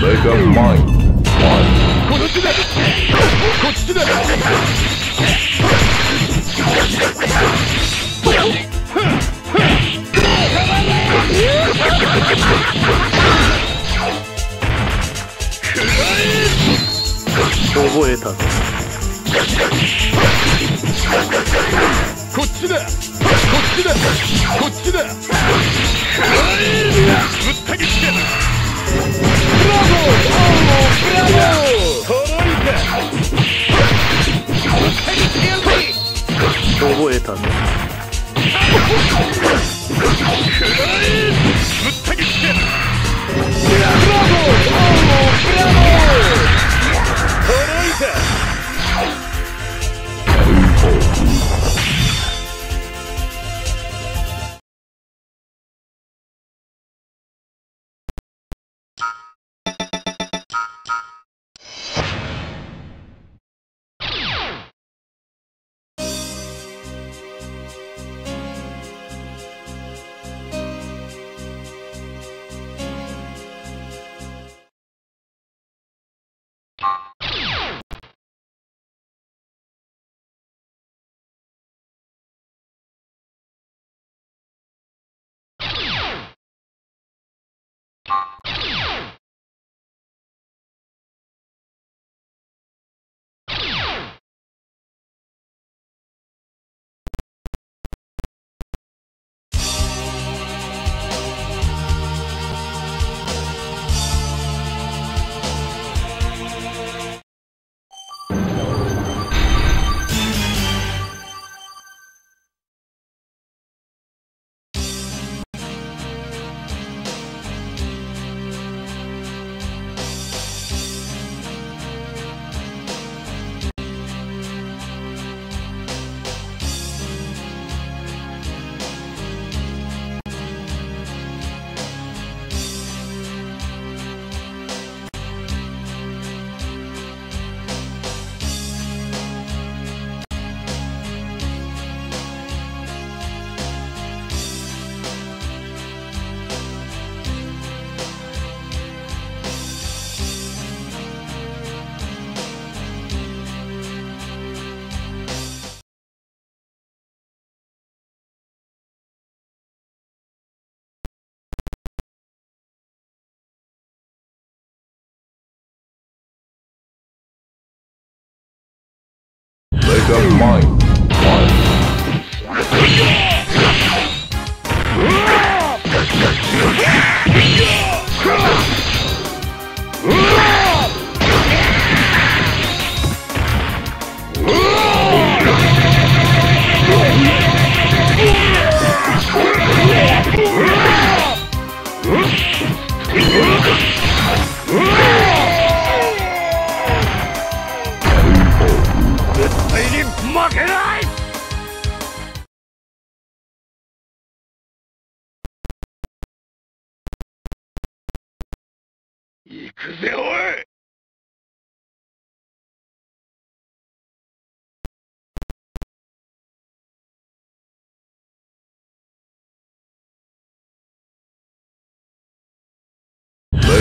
Make up mind. One. こっちだこっちだ覚えたぞこっちだこっちだこっちだぶった切ってやる覚えたぞぶった切ってやるブラボー the mind.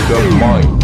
the mind.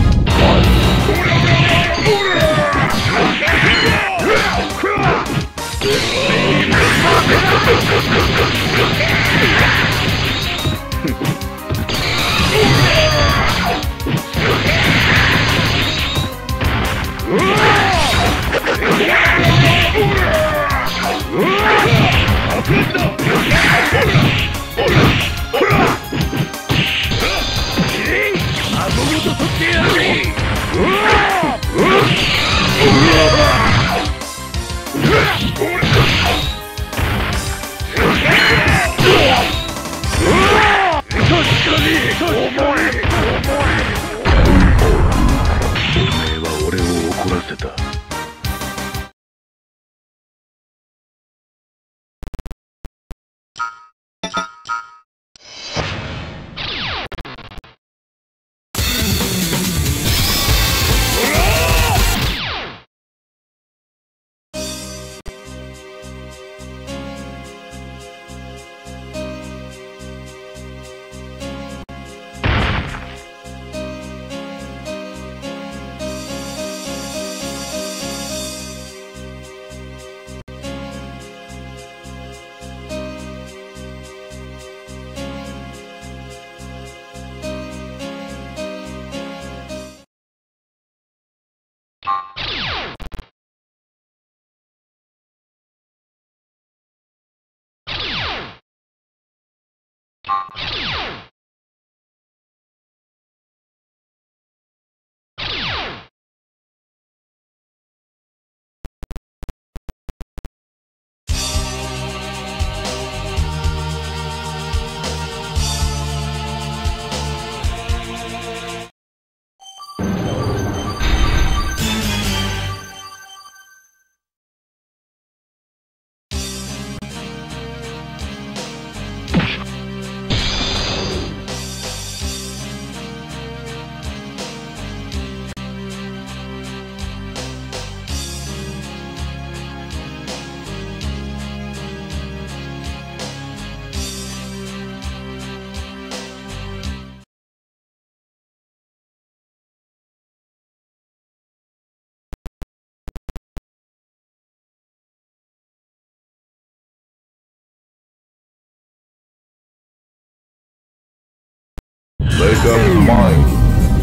the mind.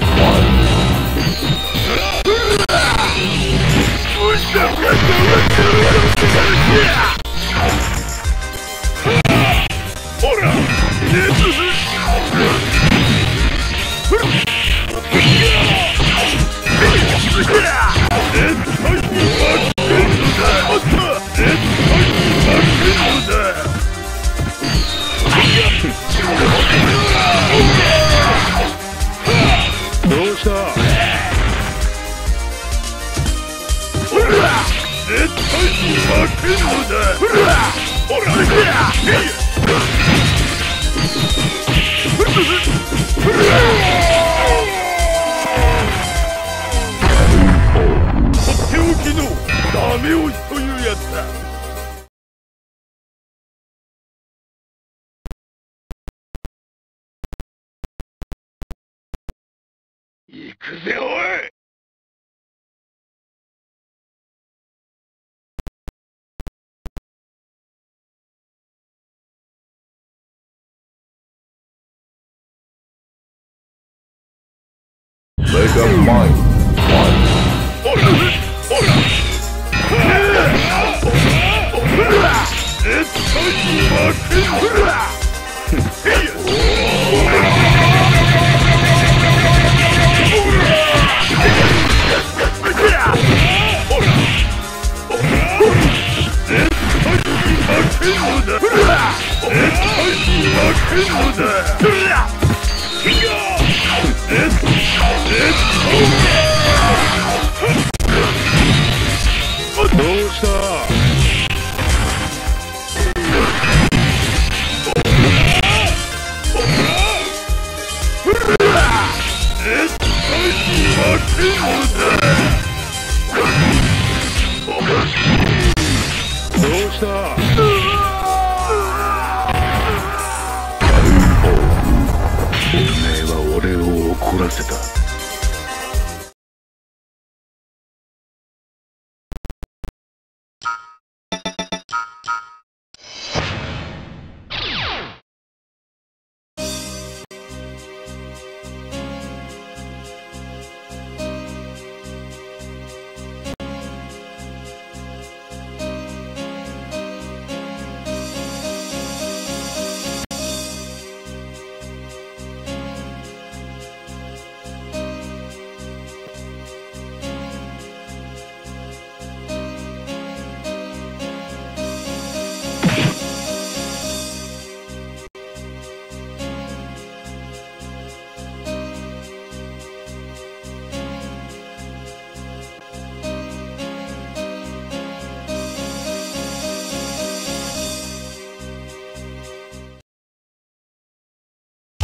Mind. とっておきのダメ押しというやつだ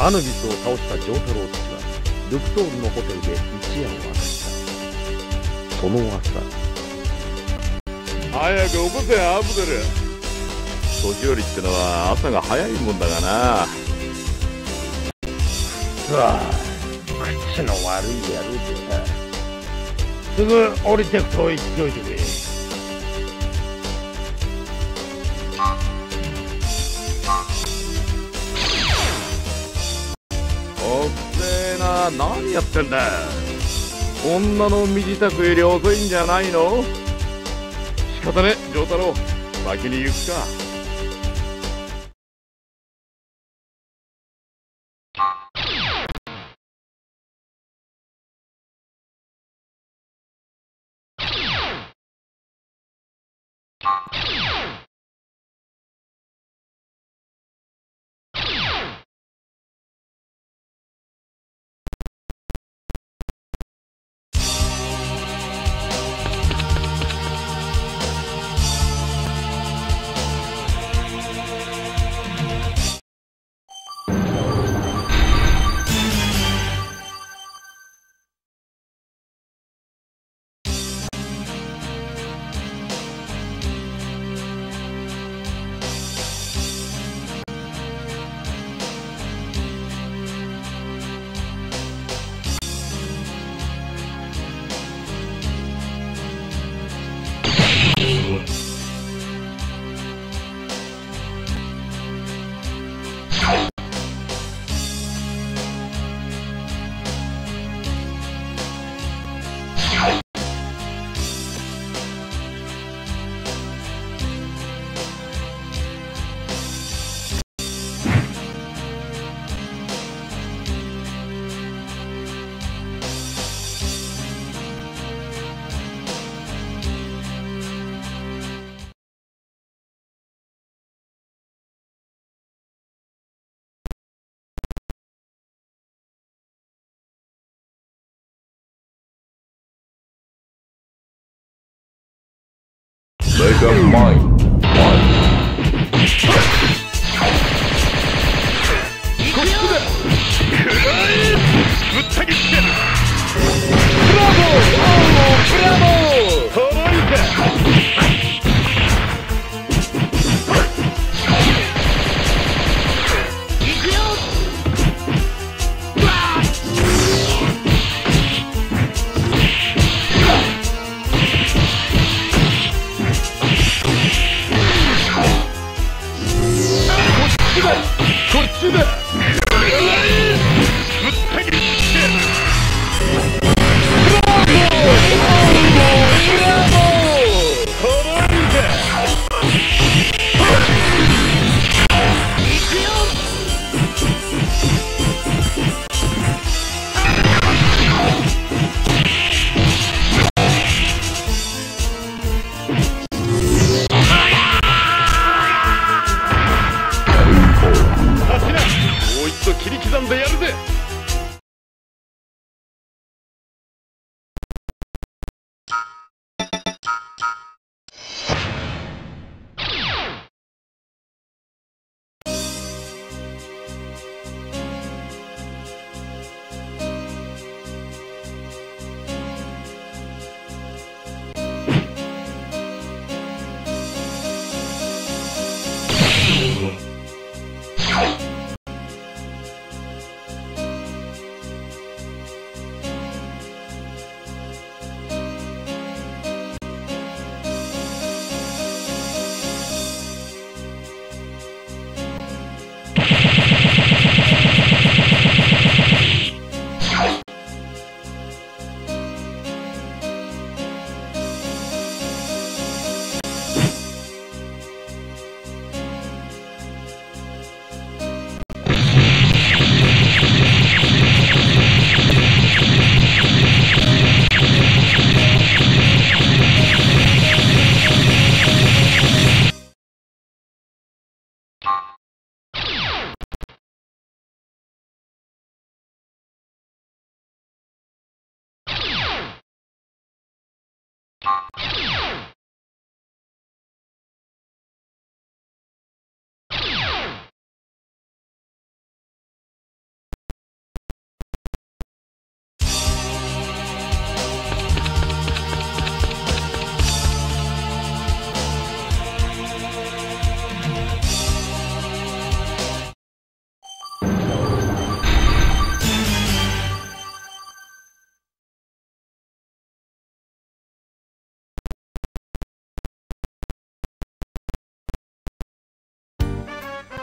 アヌビスを倒した丈太郎たちは。ルクトールのホテルで一夜を明かしたその朝早く起こせアブデル。年寄りってのは朝が早いもんだがな。さあ口の悪い野郎でなすぐ降りてくと言っておいてくれ。何やってんだ。女の身支度より遅いんじゃないの。仕方ね丈太郎。先に行くか「Make up mind. One. ぶこっ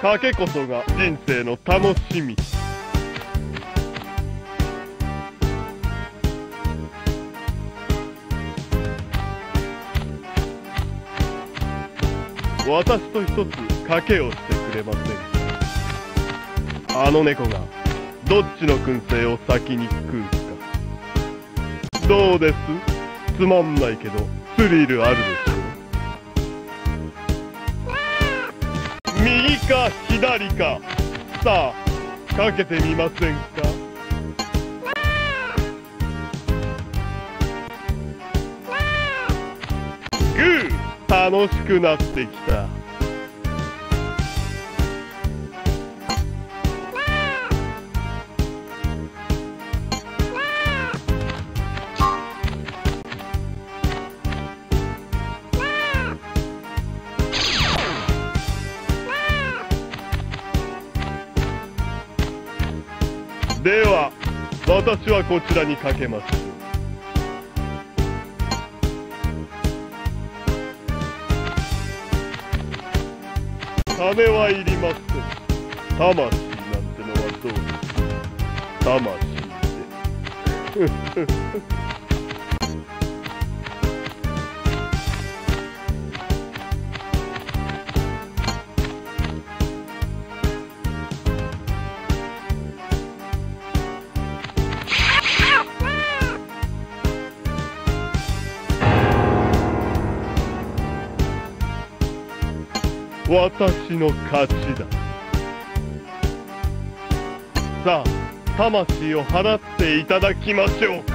賭けこそが人生の楽しみ。私と一つ賭けをしてくれません。あの猫がどっちの燻製を先に食うか。どうです？つまんないけどスリルあるでしょ？か左か。さあかけてみませんか？グー楽しくなってきた。私はこちらにかけます。金はいりません魂なんてのはどう？です魂で私の勝ちだ。さあ魂を払っていただきましょうか。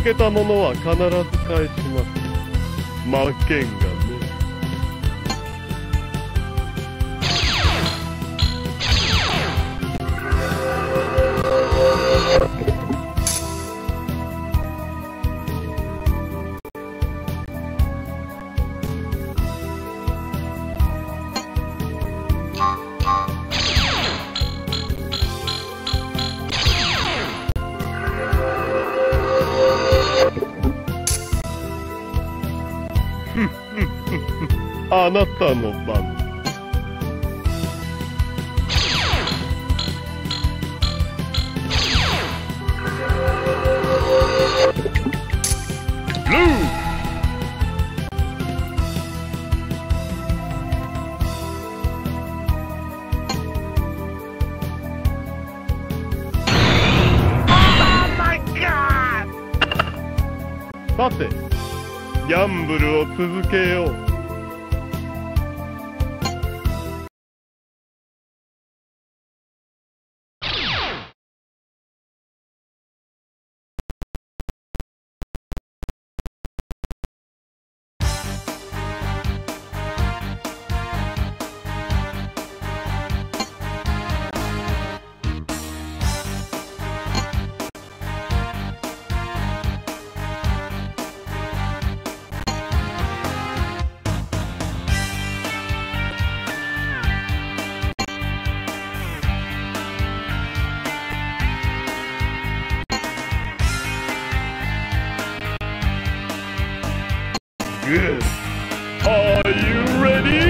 負けた者は必ず返します」負けんルを続けようグー Are you ready?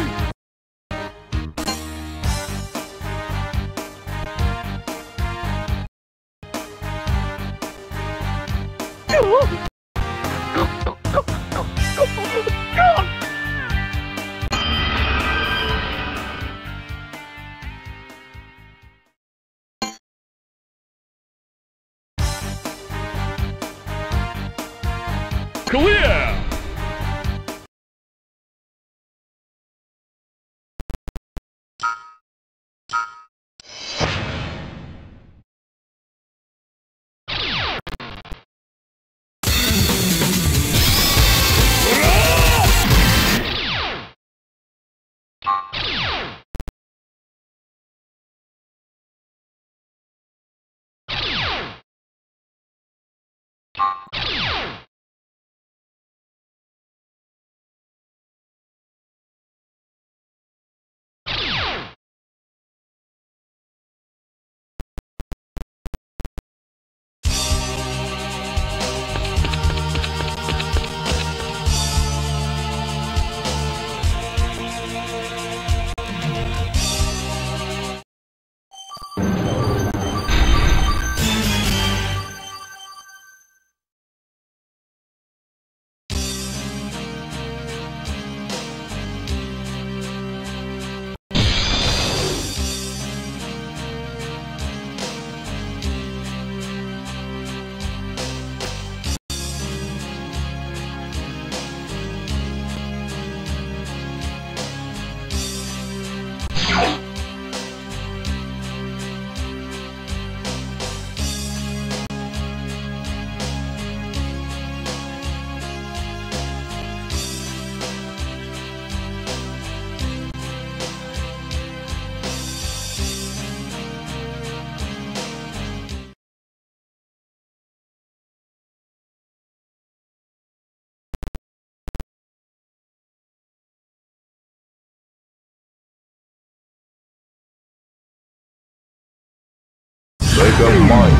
your mind.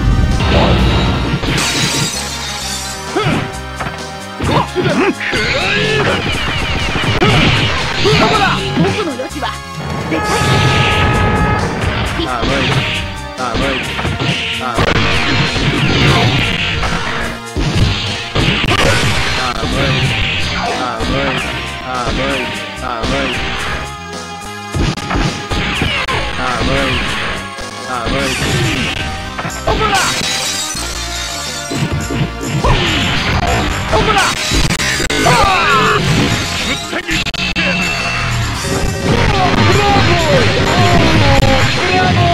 Ah, mãe. Ah, mãe. Bravo! Bravo!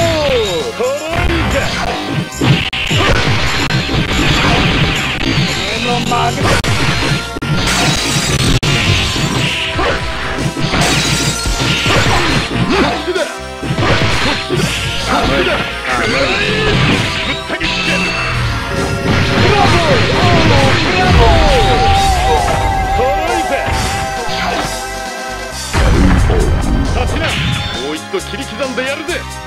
と切り刻んでやるぜ。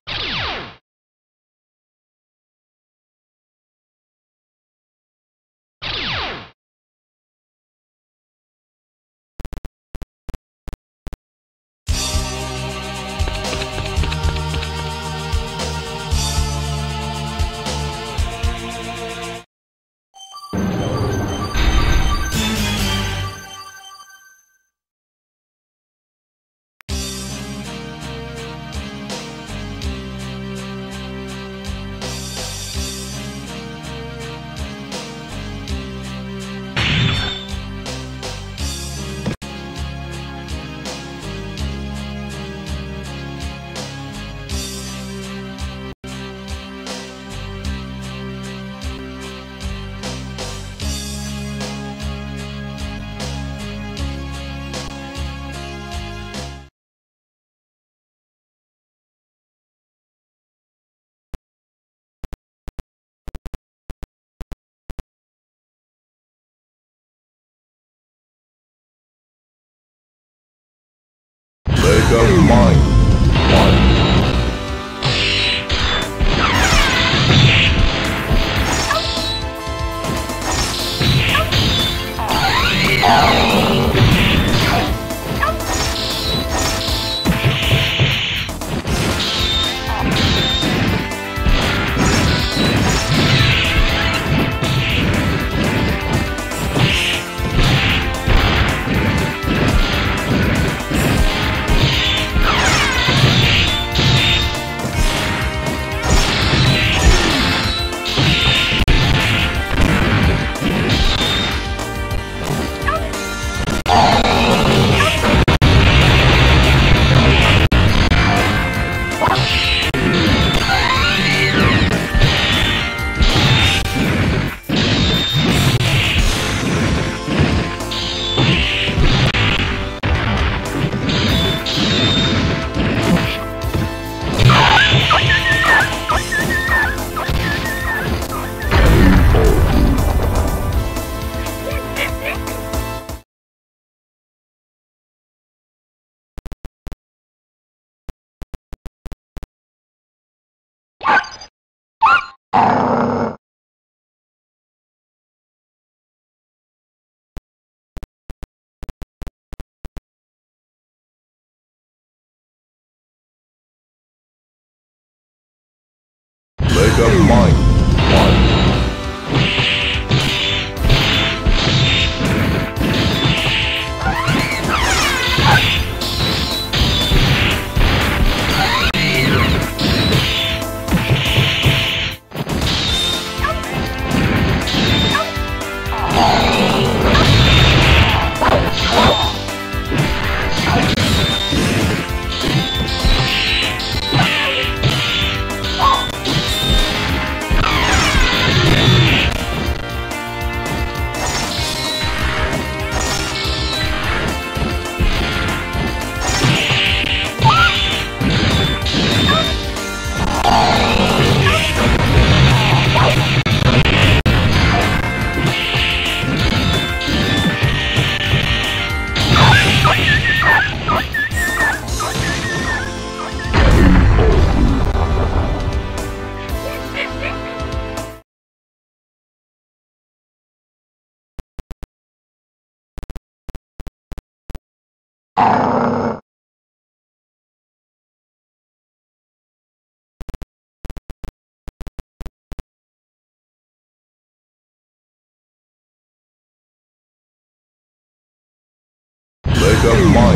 Go mine. Mega Mind. Mind. the monster.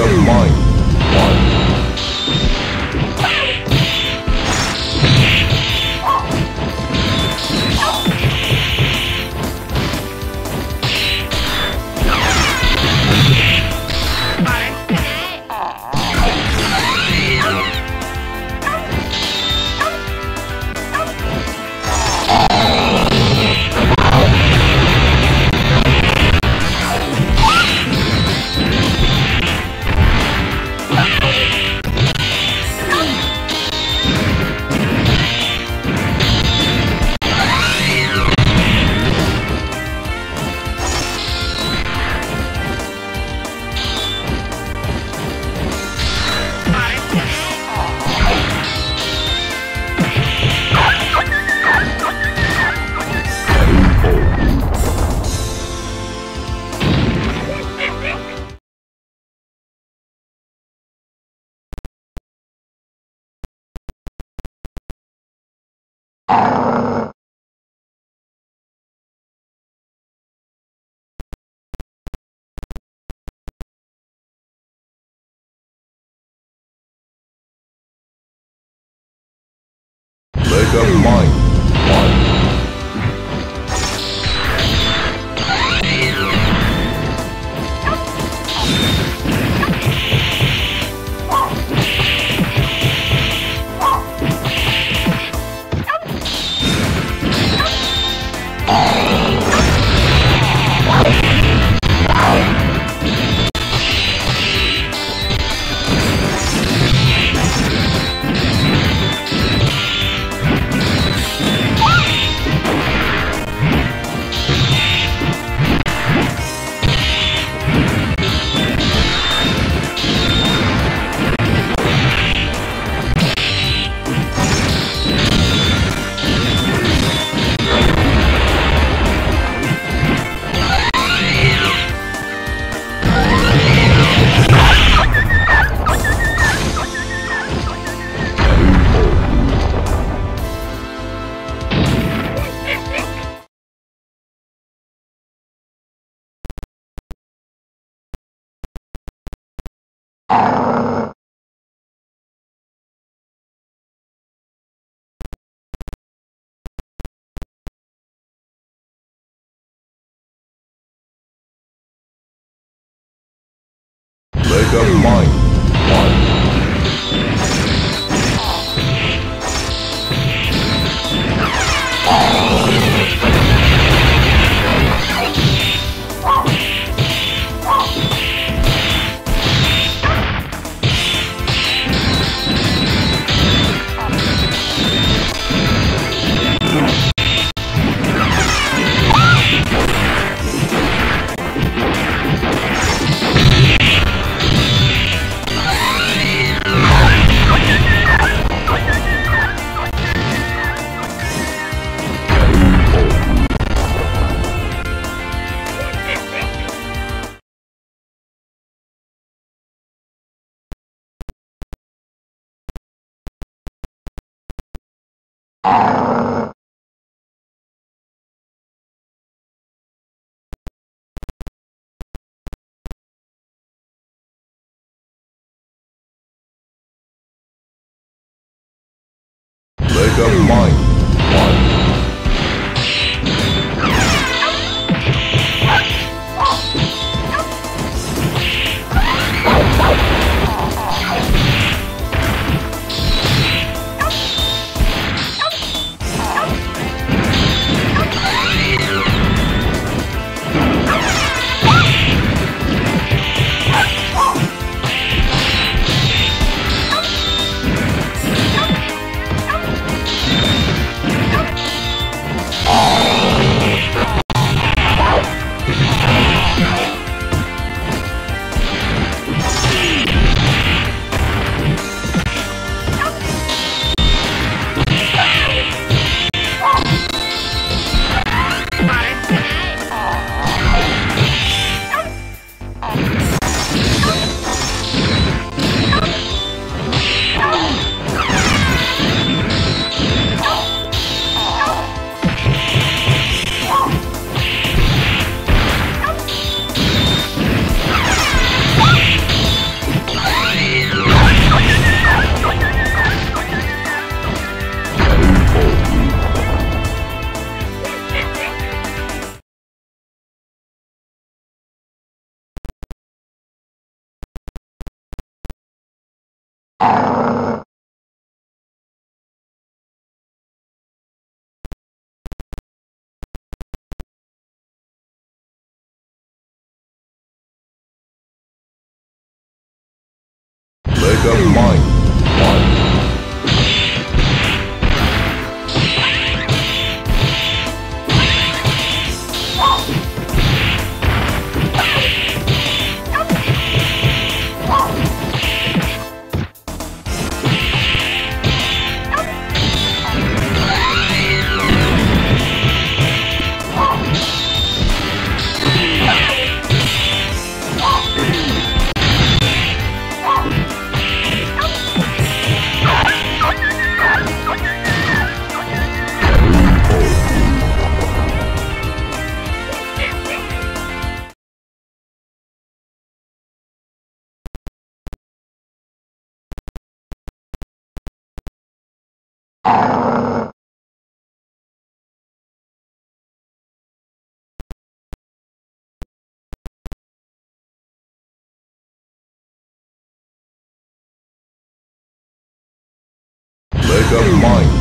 The mind. the mind. the mind. the mind. the mind.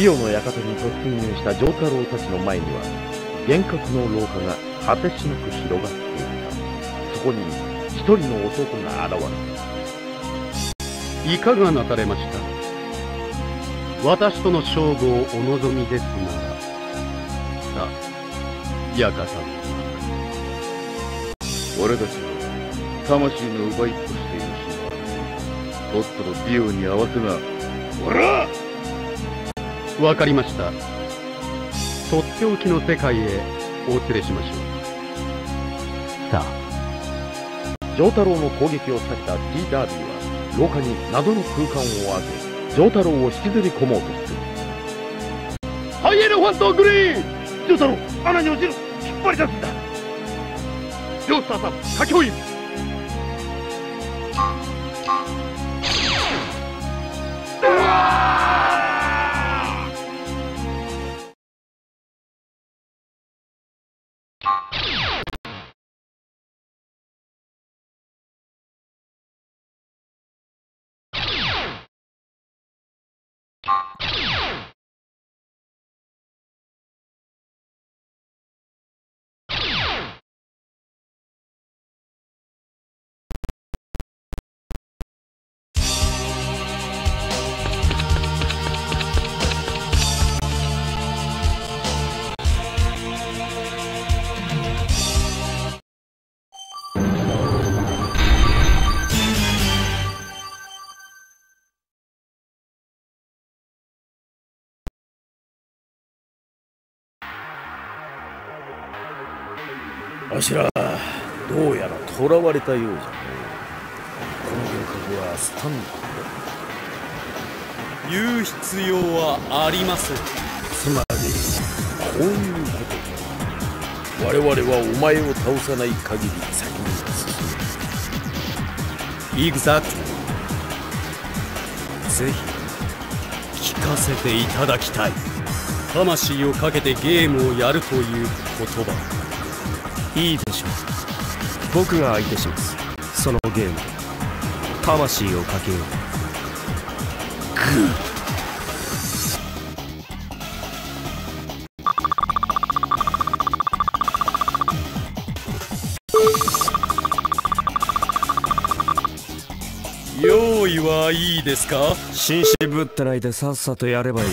ジオの館に突入した丈太郎たちの前には幻覚の廊下が果てしなく広がっていたそこに一人の男が現れたいかがなされました私との勝負をお望みですならさあ館の俺たちは魂の奪いっこしている暇とっととディオに合わせなほらわかりました。とっておきの世界へお連れしましょう。さあ。丈太郎の攻撃を避けた T ダービーは廊下に謎の空間を開け丈太郎を引きずり込もうとする。ハイエレファントグリーン！ジョータロ穴に落ちる。引っ張り出すんだ。ジョースターさん書き追いわしらどうやら囚われたようじゃねこの幻覚はスタン言う必要はありません。ドつまりこういうこと。か我々はお前を倒さない限り先には進めイグザクト。ぜひ聞かせていただきたい。魂をかけてゲームをやるという言葉いいでしょう。僕が相手します。そのゲーム。魂をかけよう。用意はいいですか？紳士ぶってないでさっさとやればいい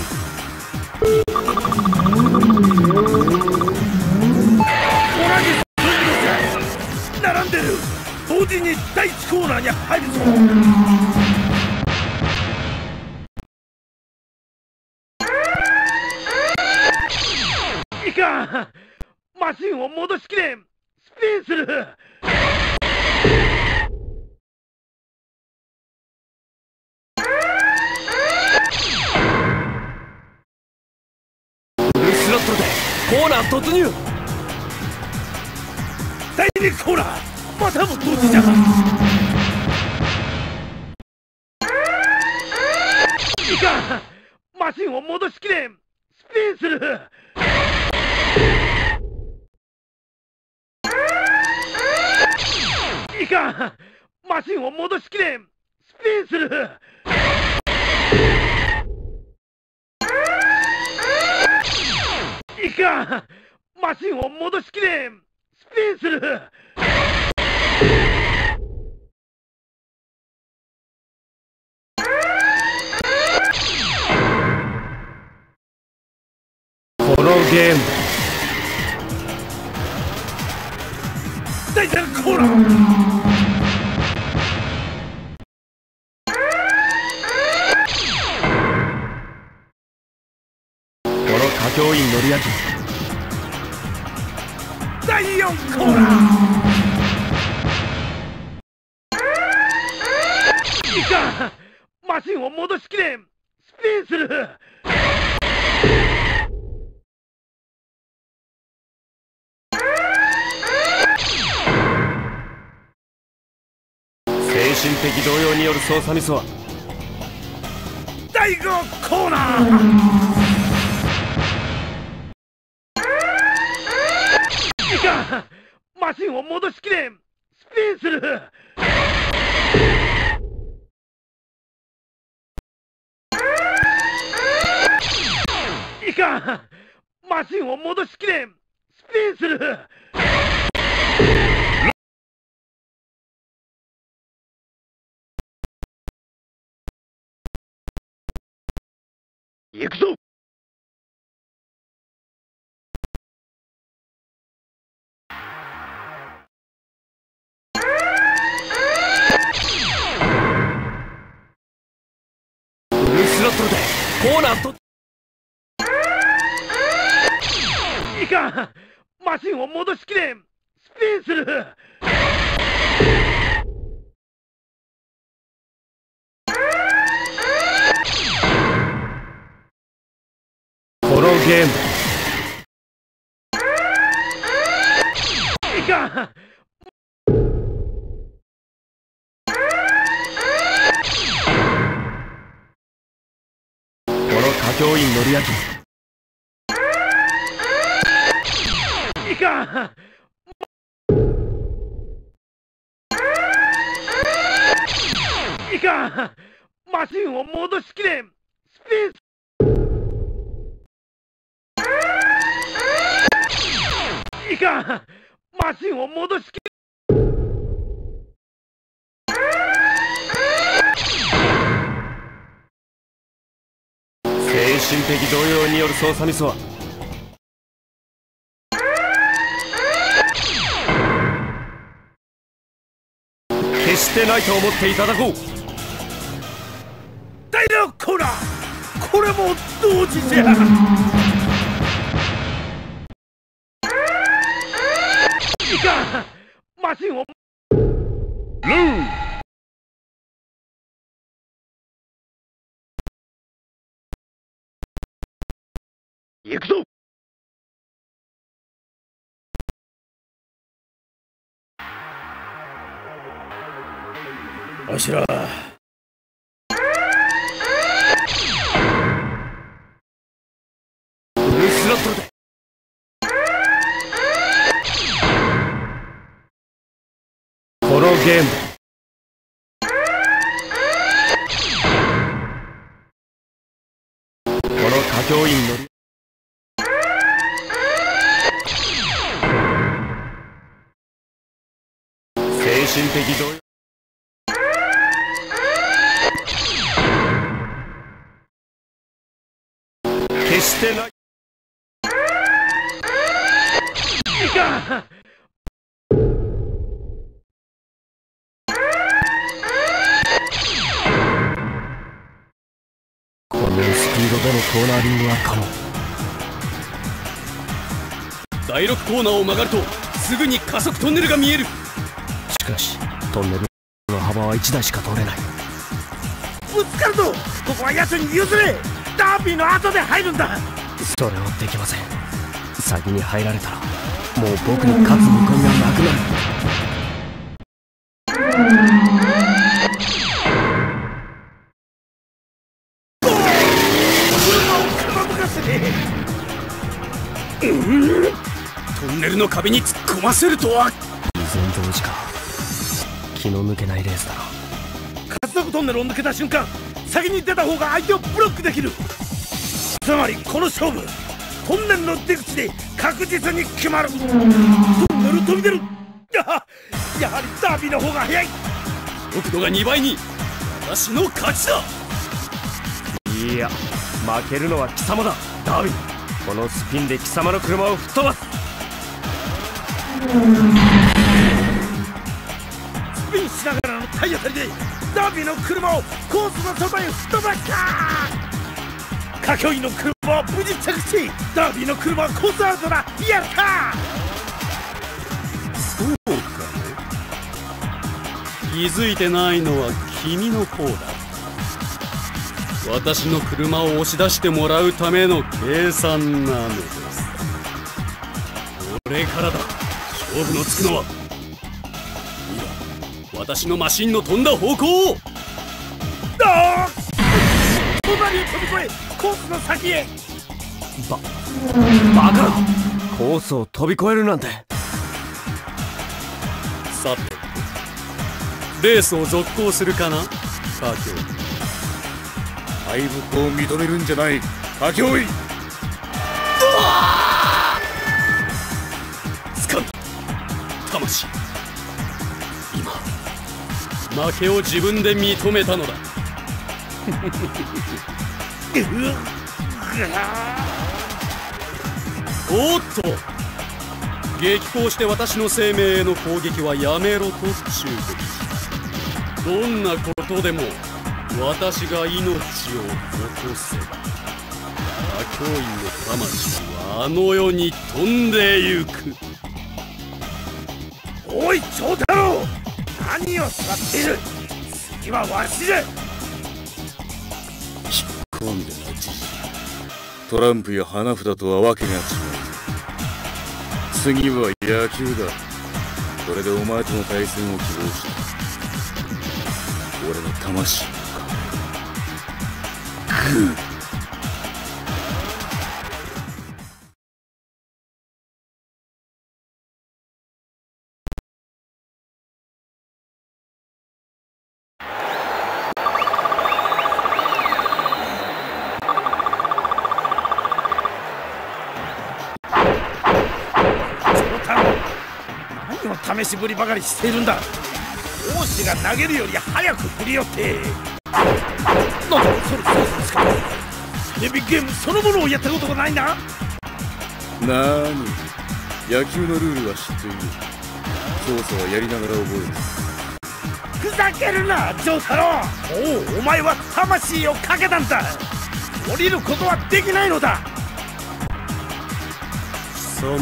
スロットルでコーナー突入。第2コーナー。またも同時じゃ。いかん。マシンを戻しきれん。スピンする。いかん。マシンを戻しきれん。スピンする。いか。んマシンを戻しきれ。んスピンする。このゲーム。第3コーナの佳境院乗り焼き第4コーナー。いかんマシンを戻しきれ。んスピンする。精神的動揺による操作ミスは。第5コーナー マシンを戻しきれん。スピンする。いかん。マシンを戻しきれん。スピンする。行くぞ。コーナーといかん。マシンを戻しきれん。スピンする。このゲーム。いかんの佳境院乗り焼きいかん。いかん。マシンを戻しきれ。んスピンいかん。マシンを戻しき精的動揺による操作ミスは。決してないと思っていただこう。第6コーナーこれも同時じゃ。いかんマシンを。ルー行くぞ！わしら。このゲーム。この佳境院乗心的同様決してない。このスピードでのコーナリングは可能。第6コーナーを曲がるとすぐに加速トンネルが見える。かしトンネルの幅は1台しか通れない。ぶつかるぞここは奴に譲れダービーの後で入るんだ。それはできません。先に入られたらもう僕に勝つ見込みはなくなる。トンネルの壁に突っ込ませるとは。依然同時か気の抜けないレースだな加速トンネルを抜けた瞬間先に出た方が相手をブロックできる。つまりこの勝負トンネルの出口で確実に決まる。トンネル飛び出るやは やはりダービーの方が早い。速度が2倍に私の勝ちだ。いや負けるのは貴様だ。ダービー。このスピンで貴様の車を吹っ飛ばす。スピンしながらの体当たりでダービーの車をコースの外へ吹っ飛ばした。佳境員の車は無事着地。ダービーの車はコースアウトだやった。そうかね気づいてないのは君の方だ。私の車を押し出してもらうための計算なのです。これからだ。勝負のつくのは私のマシンの飛んだ方向を。ああ隣を飛び越えコースの先へ。ババカコースを飛び越えるなんて。さてレースを続行するかな？カーキョ敗北を認めるんじゃない。佳境員つかん魂。今負けを自分で認めたのだ。おっと。激高して私の生命への攻撃はやめろと忠告どんなことでも私が命を落とせ。ば魔教員の魂はあの世に飛んでゆく。おい長太郎何を座っている？次はわしだ今度のじトランプや花札とはわけが違う。次は野球だ。これでお前との対戦を希望した。俺の魂。グーしぶりばかりしているんだ。王子が投げるより早く振り寄って。なんだそれ操作ですか？テレビゲームそのものをやったことがないんだなーに。野球のルールは知っている。操作はやりながら覚える。ふざけるな丈太郎。おうお前は魂をかけたんだ。降りることはできないのだ。貴様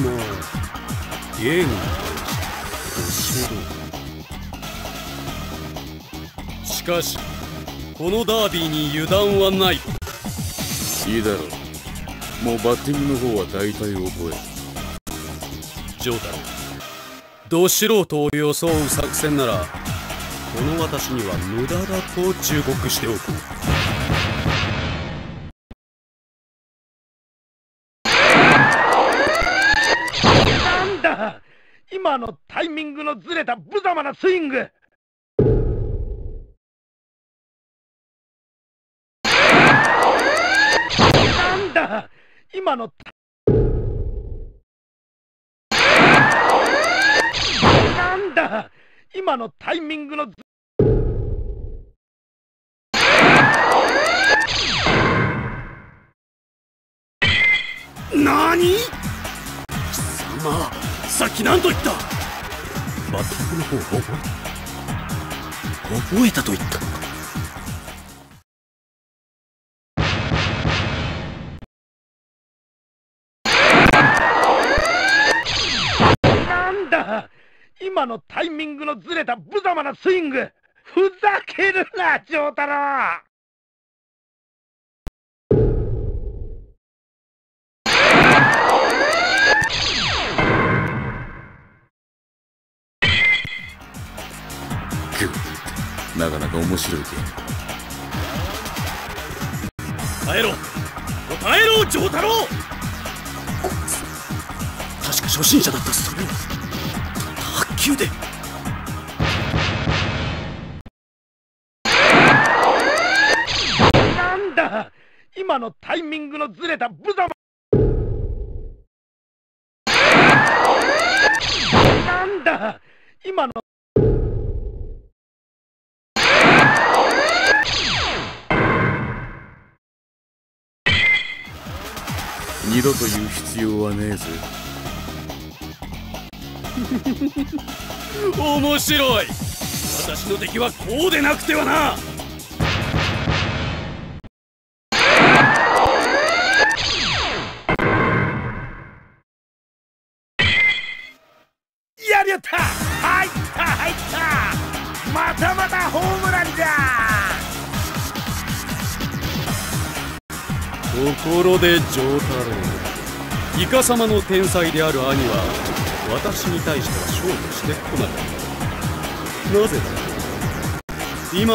ゲームかしこのダービーに油断はない。いいだろう。もうバッティングの方は大体覚えジョー太郎ど素人を装う作戦ならこの私には無駄だと忠告しておこうなんだ。今のタイミングのずれた無様なスイングなんだ。今のなんだ。今のタイミングの。ずなに貴様さっき何と言った？バッティングの方覚え覚えたと言った。のか今のタイミングのずれた無様なスイングふざけるな丈太郎。グなかなか面白いゲーム耐えろ。耐えろ丈太郎。確か初心者だったそれをたった8球でなんだ。今のタイミングのずれた無様なんだ。今の。二度と言う必要はねえぜ面白い。私の敵はこうでなくてはな。やりやった。入った入った。またまたホームランじゃ。ところで丈太郎。イカ様の天才である兄は私に対しては勝負してこなかったなぜだ今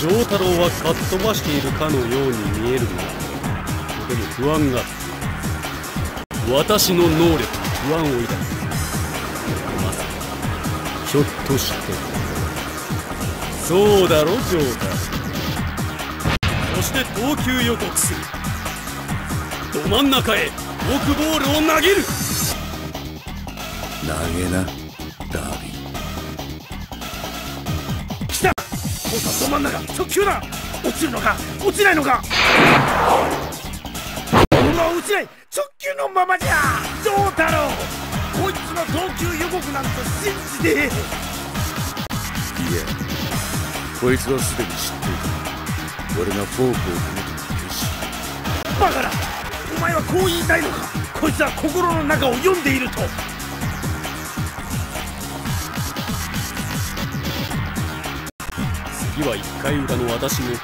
丈太郎はかっ飛ばしているかのように見えるがとて。も不安があって。私の能力に不安を抱いたまさかひょっとして。そうだろ丈太郎そして投球予告するど真ん中へ。フォークボールを投げる。投げなダービ来た！コースど真ん中！直球だ！落ちるのか？落ちないのか？このまま落ちない！直球のままじゃ！丈太郎こいつの投球予告なんて信じてーいやこいつはすでに知っていた。俺がフォークを踏むと決しバカだ！お前はこう言いたいのか？こいつは心の中を読んでいると次は1回裏の私の攻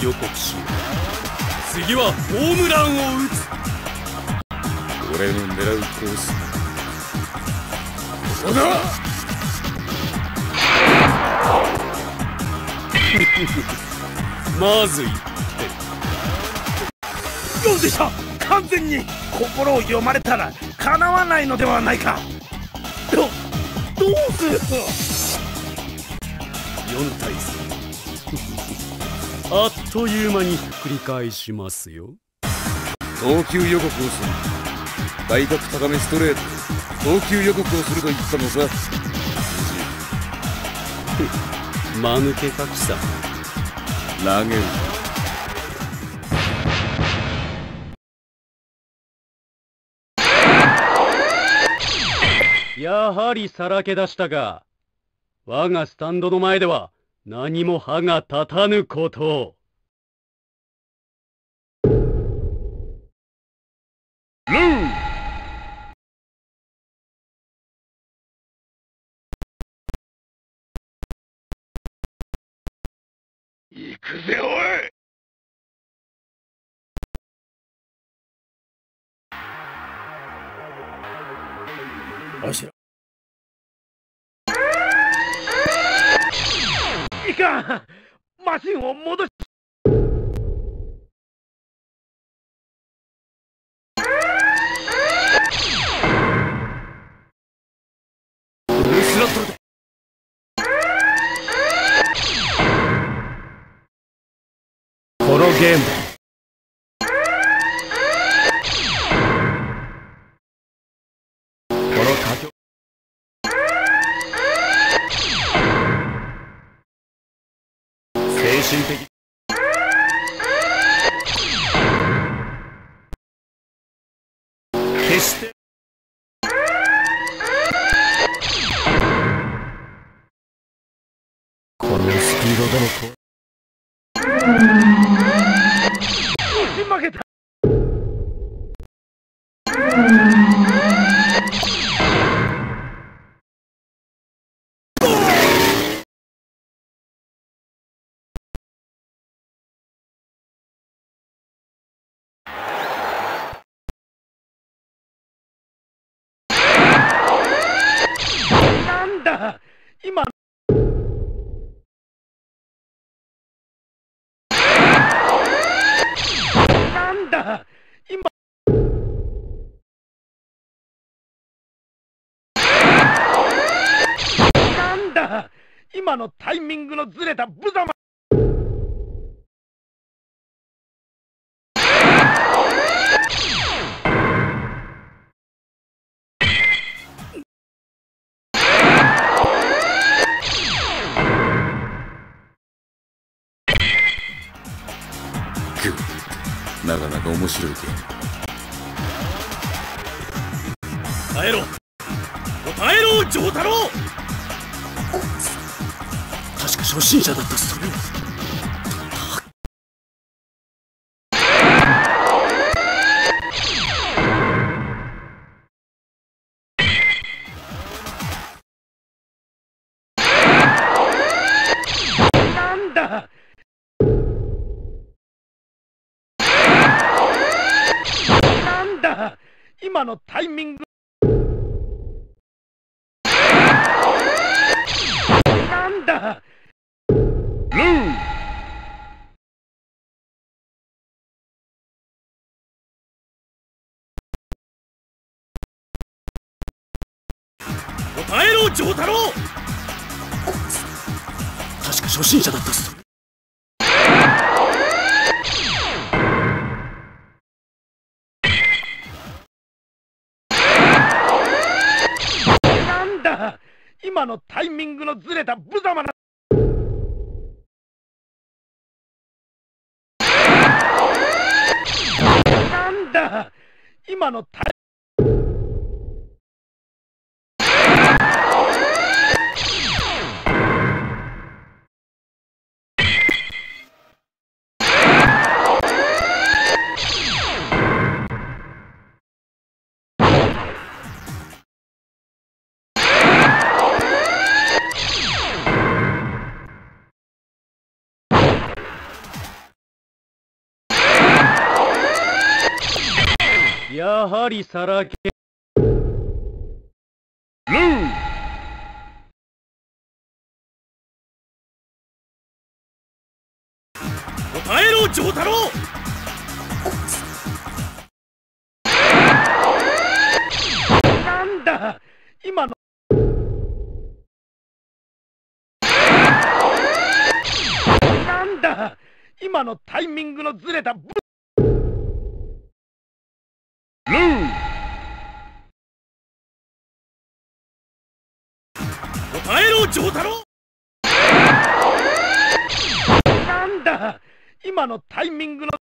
撃予告しよう次はホームランを打つ。俺の狙うコースここだまずい読んでした完全に心を読まれたらかなわないのではないか。どどうする？4対3あっという間に繰り返しますよ。投球予告をする。外角高めストレート。投球予告をすると言ったのさ。間抜けかきさ。投げる。やはりさらけ出したが我がスタンドの前では何も歯が立たぬことを。シンを戻し。このゲーム。だ。今なんだ。今。なんだ。今のタイミングのずれた無様。面白いゲーム耐えろ。答えろ丈太郎。確か初心者だったそれは今のタイミング。なんだ？ルー答えろ丈太郎。確か初心者だったそれ今のタイミングのずれた無様ななんだ。今のタイやはりさらけ。ルー。答えろ丈太郎。なんだ。今の。なんだ。今のタイミングのずれた答えろ丈太郎。なんだ。今のタイミングの。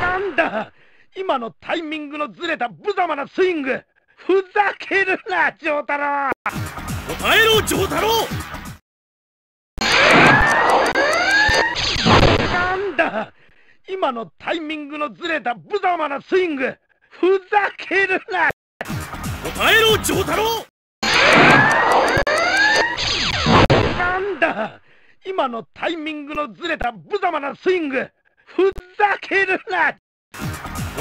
なんだ。今のタイミングのずれた無様なスイング。ふざけるな丈太郎。答えろ丈太郎。なんだ。今のタイミングのずれた無様なスイングふざけるな！答えろ丈太郎！なんだ！今のタイミングのずれた無様なスイング！ふざけるな！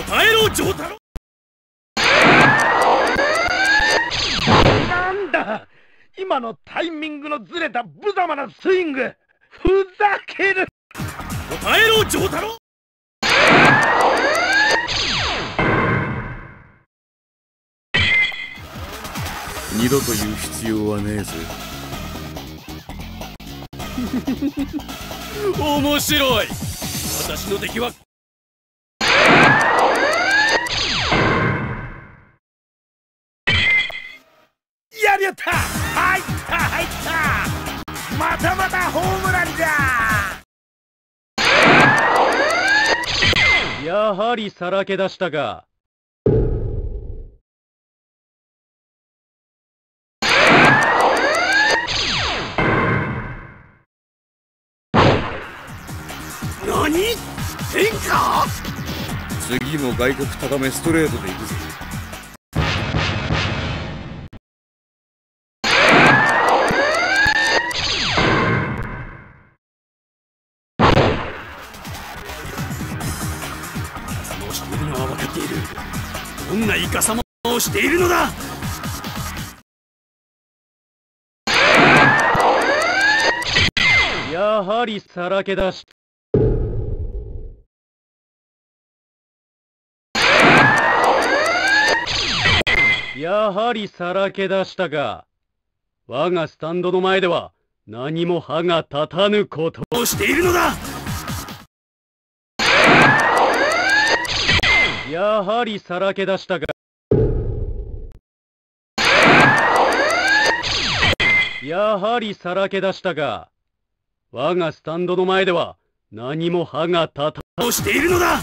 答えろ丈太郎！なんだ！今のタイミングのずれた無様なスイング！ふざける答えろ丈太郎二度と言う必要はねえぜ。面白い。私の敵は。やりやった。入った入った。またまたホームランじゃ。やはりさらけ出したか何変化？次も外角高めストレートでいくぜ。もうしているのは分かっている。るどんなイカサマをしているのだ？やはりさらけ出しやはりさらけ出したが、我がスタンドの前では何も歯が立たぬこと。をしているのだ？やはりさらけ出したが、やはりさらけ出したが、我がスタンドの前では何も歯が立たをしているのだ？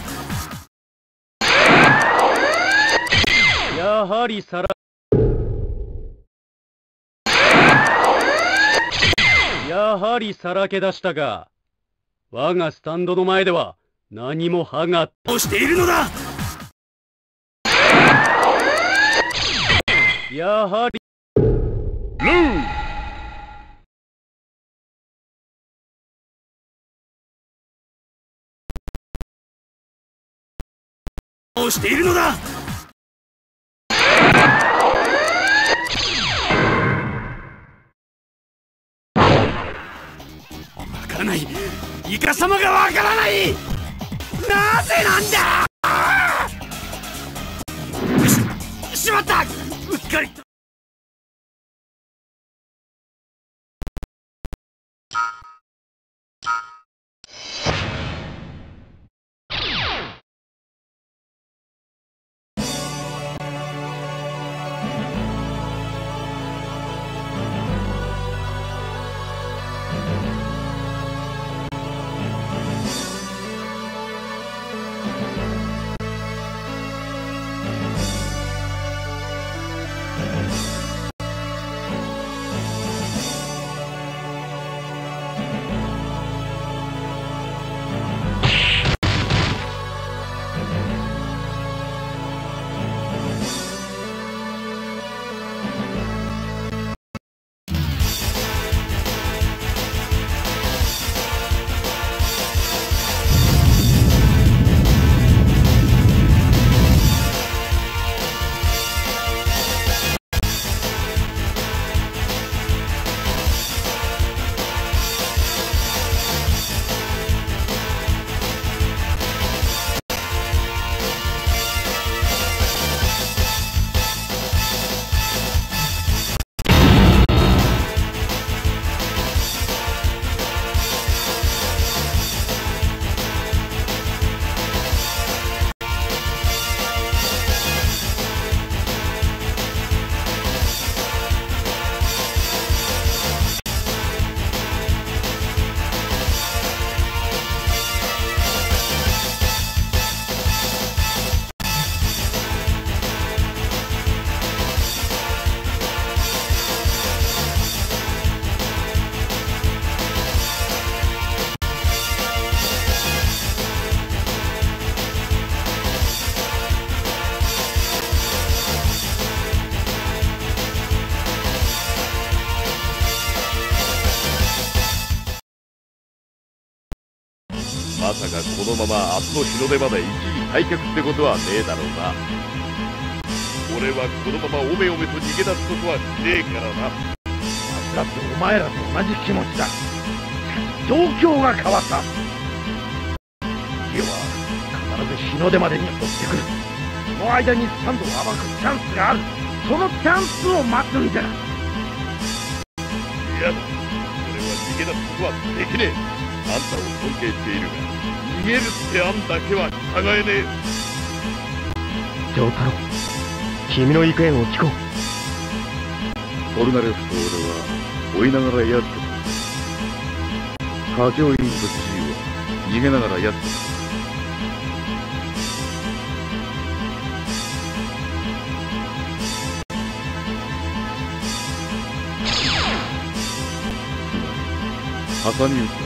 やはりさら。やはりさらけ出したが、我がスタンドの前では何も歯が。をしているのだ？やはり。ルーをしているのだ？か様がわからない。なぜなんだ。ししまった。うっかりのまま明日の日の出まで一時退却ってことはねえだろうな。俺はこのままおめおめと逃げ出すことはしねえからな。だってお前らと同じ気持ちだ。状況が変わった。家は必ず日の出までに追ってくる。その間にスタンドを暴くチャンスがある。そのチャンスを待つんだいやだ俺は逃げ出すことはできねえ。あんたを尊敬しているが。逃げるってあんだけは従えねえ。丈太郎君の意見を聞こう。ポルナレフと俺は追いながらやってた歌教員と G は逃げながらやってた挟み撃ち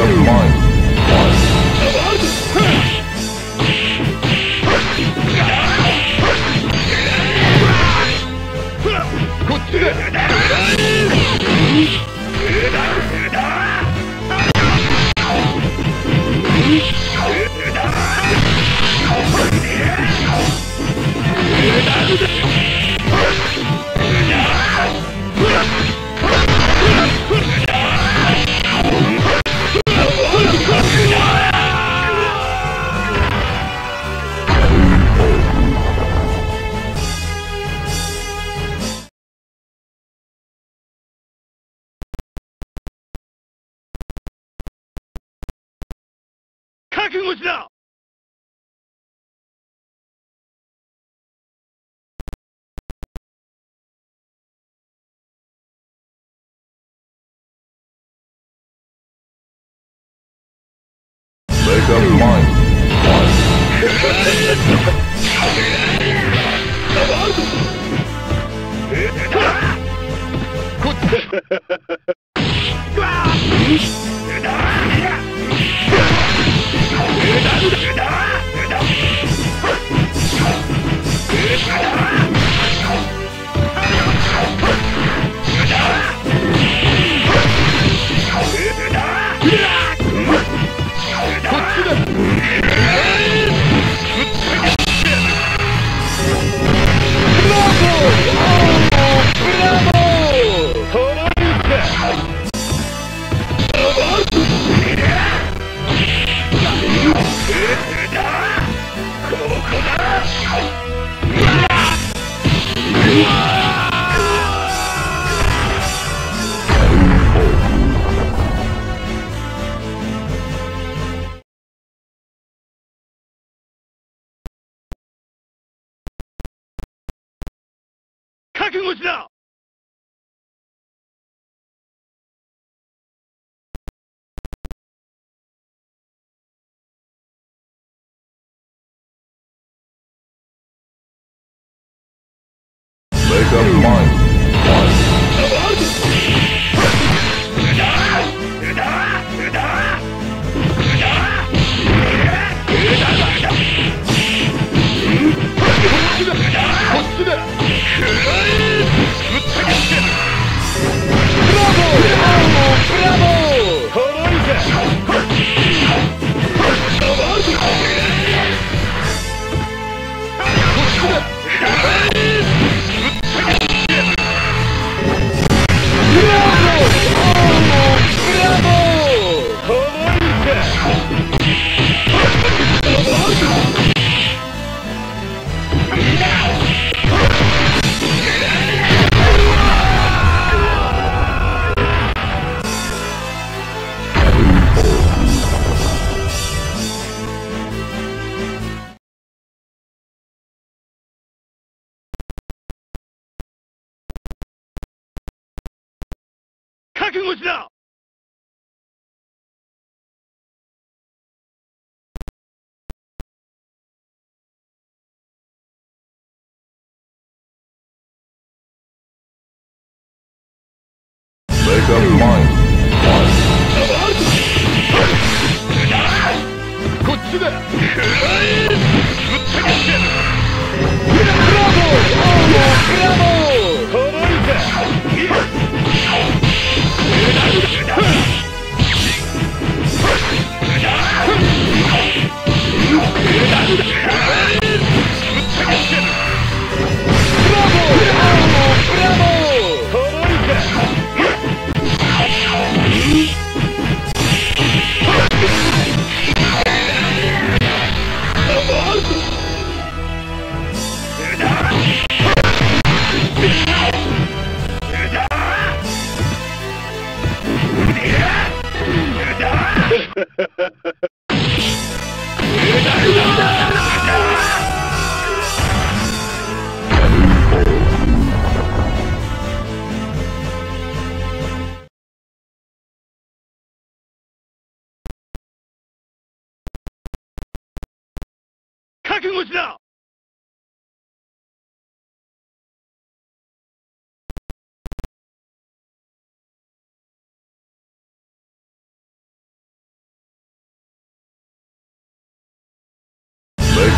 of mine.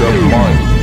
The mind.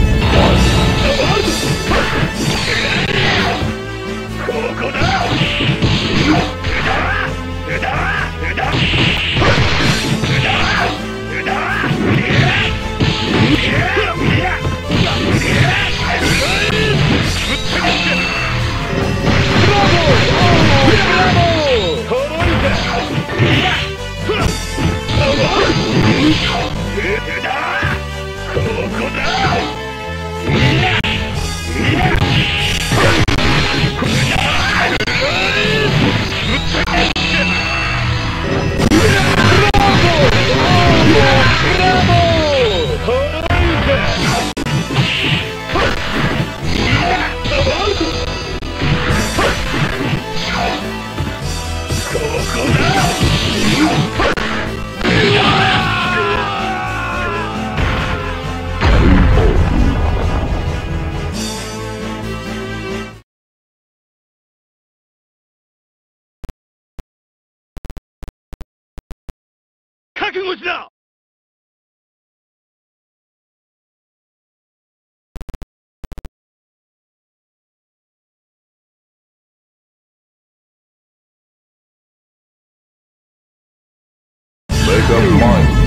the mind.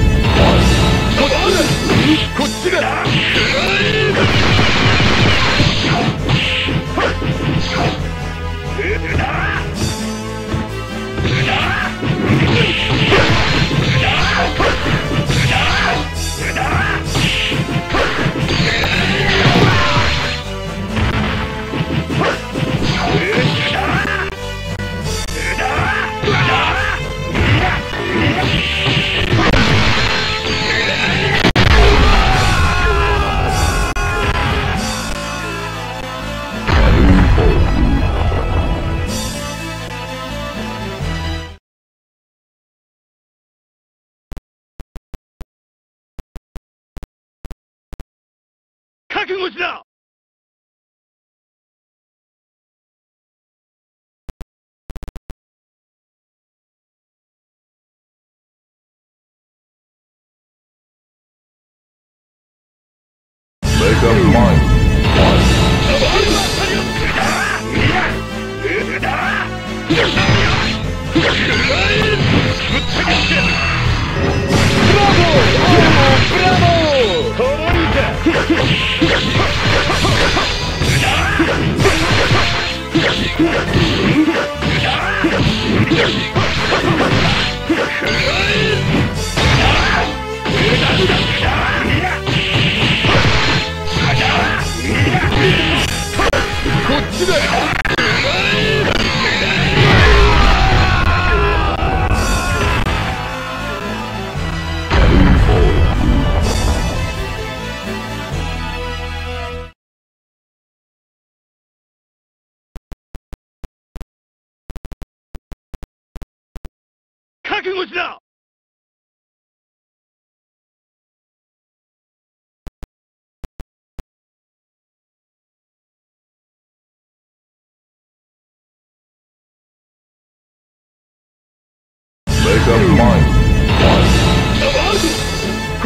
Yeah. 对不？こっ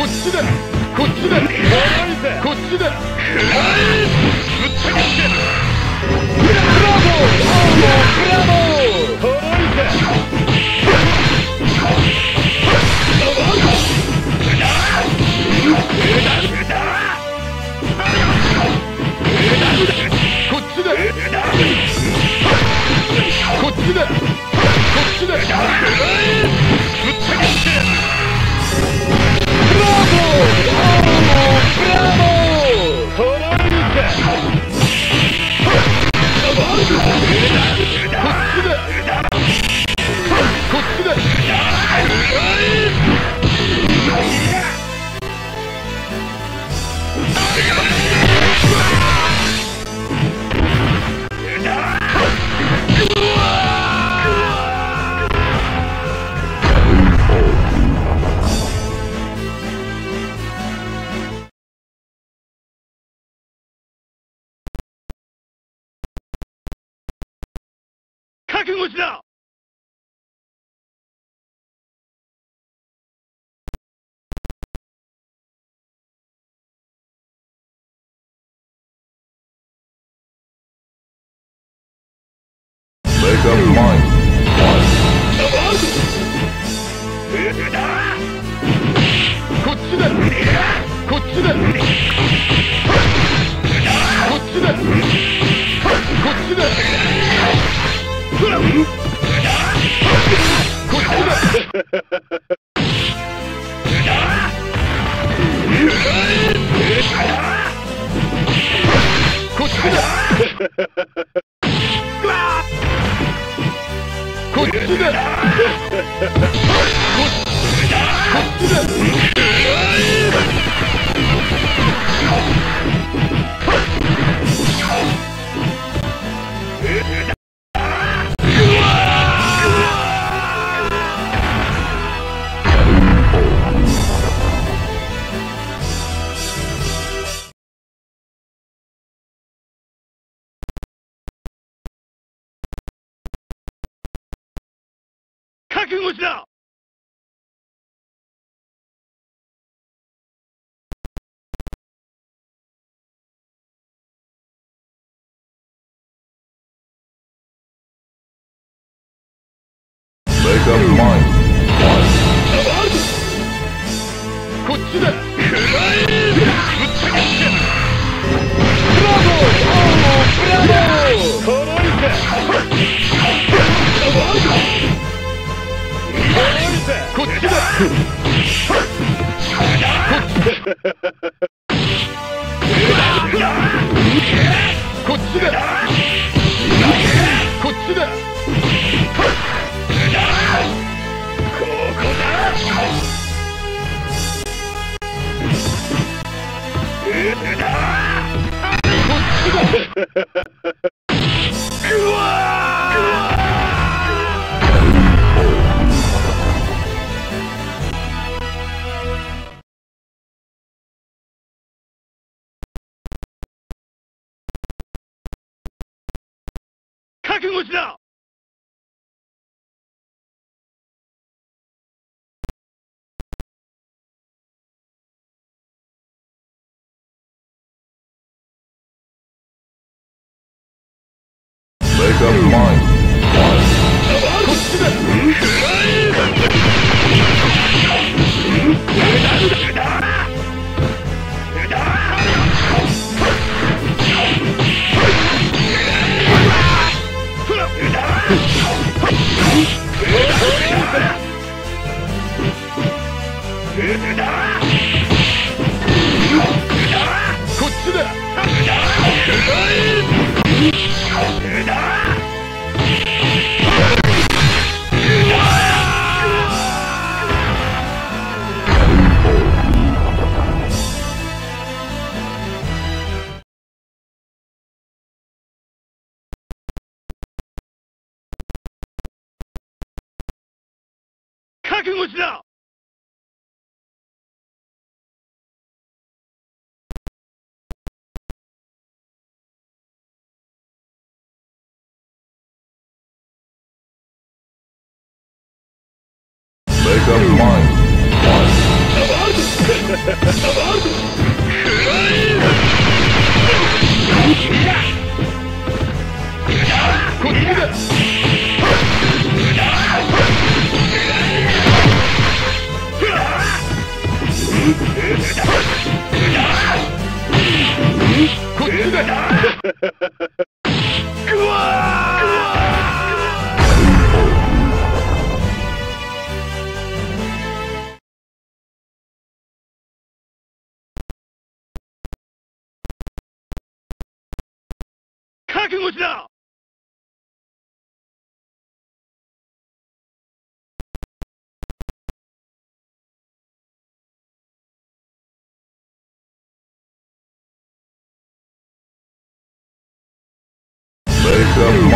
ちこっちこっちだ。of mine. wake up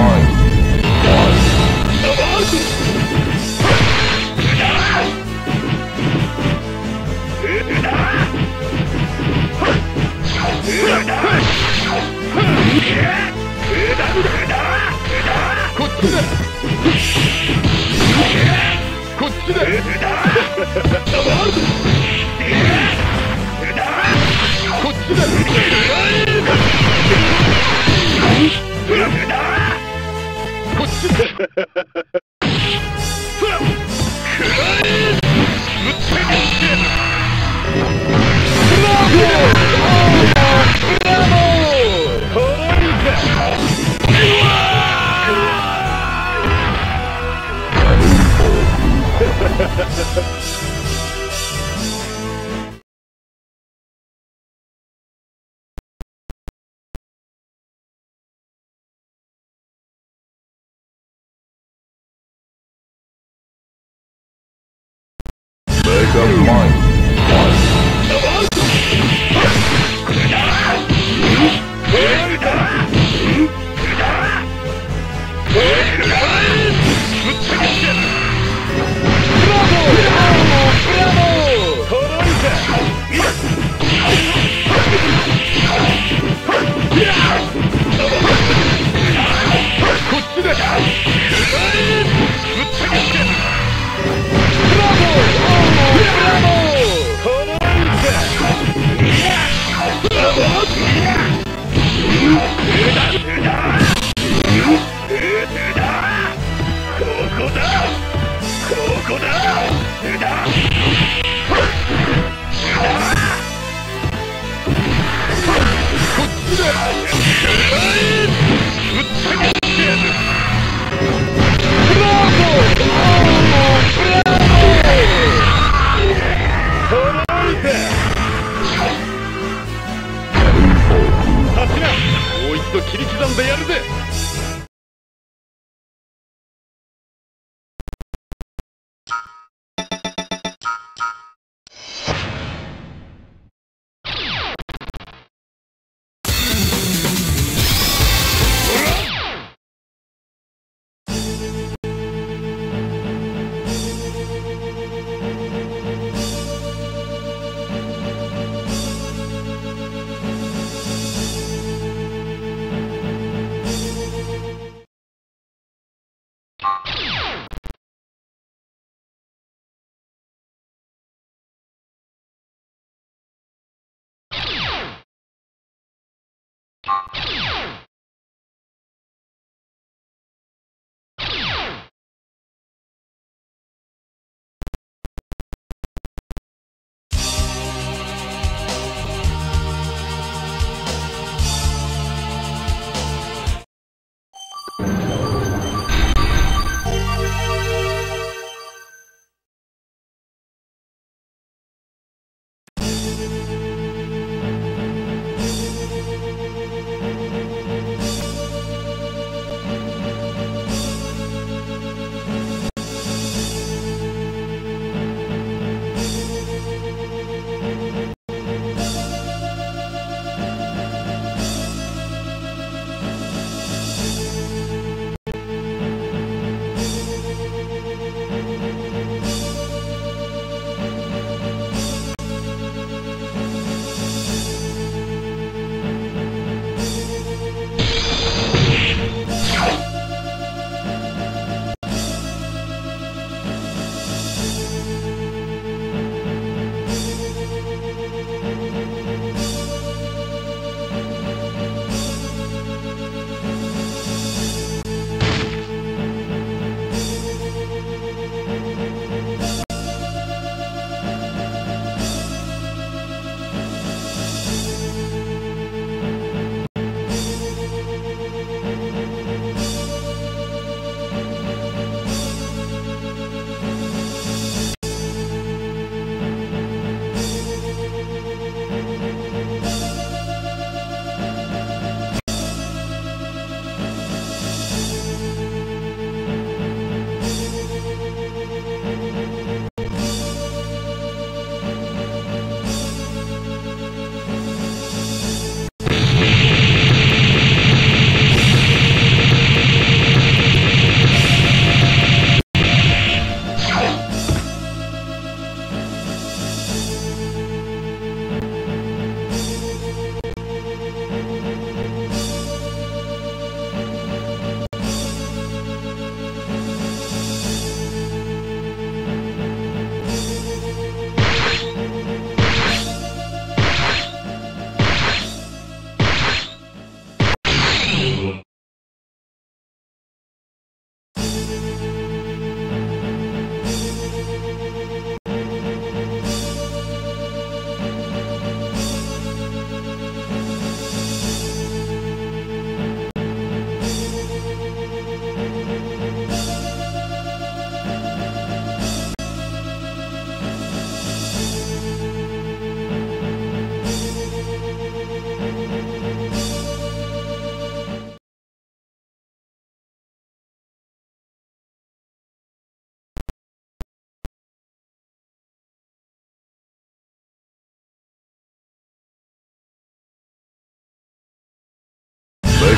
Ha ha ha ha!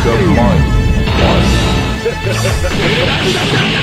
the mind.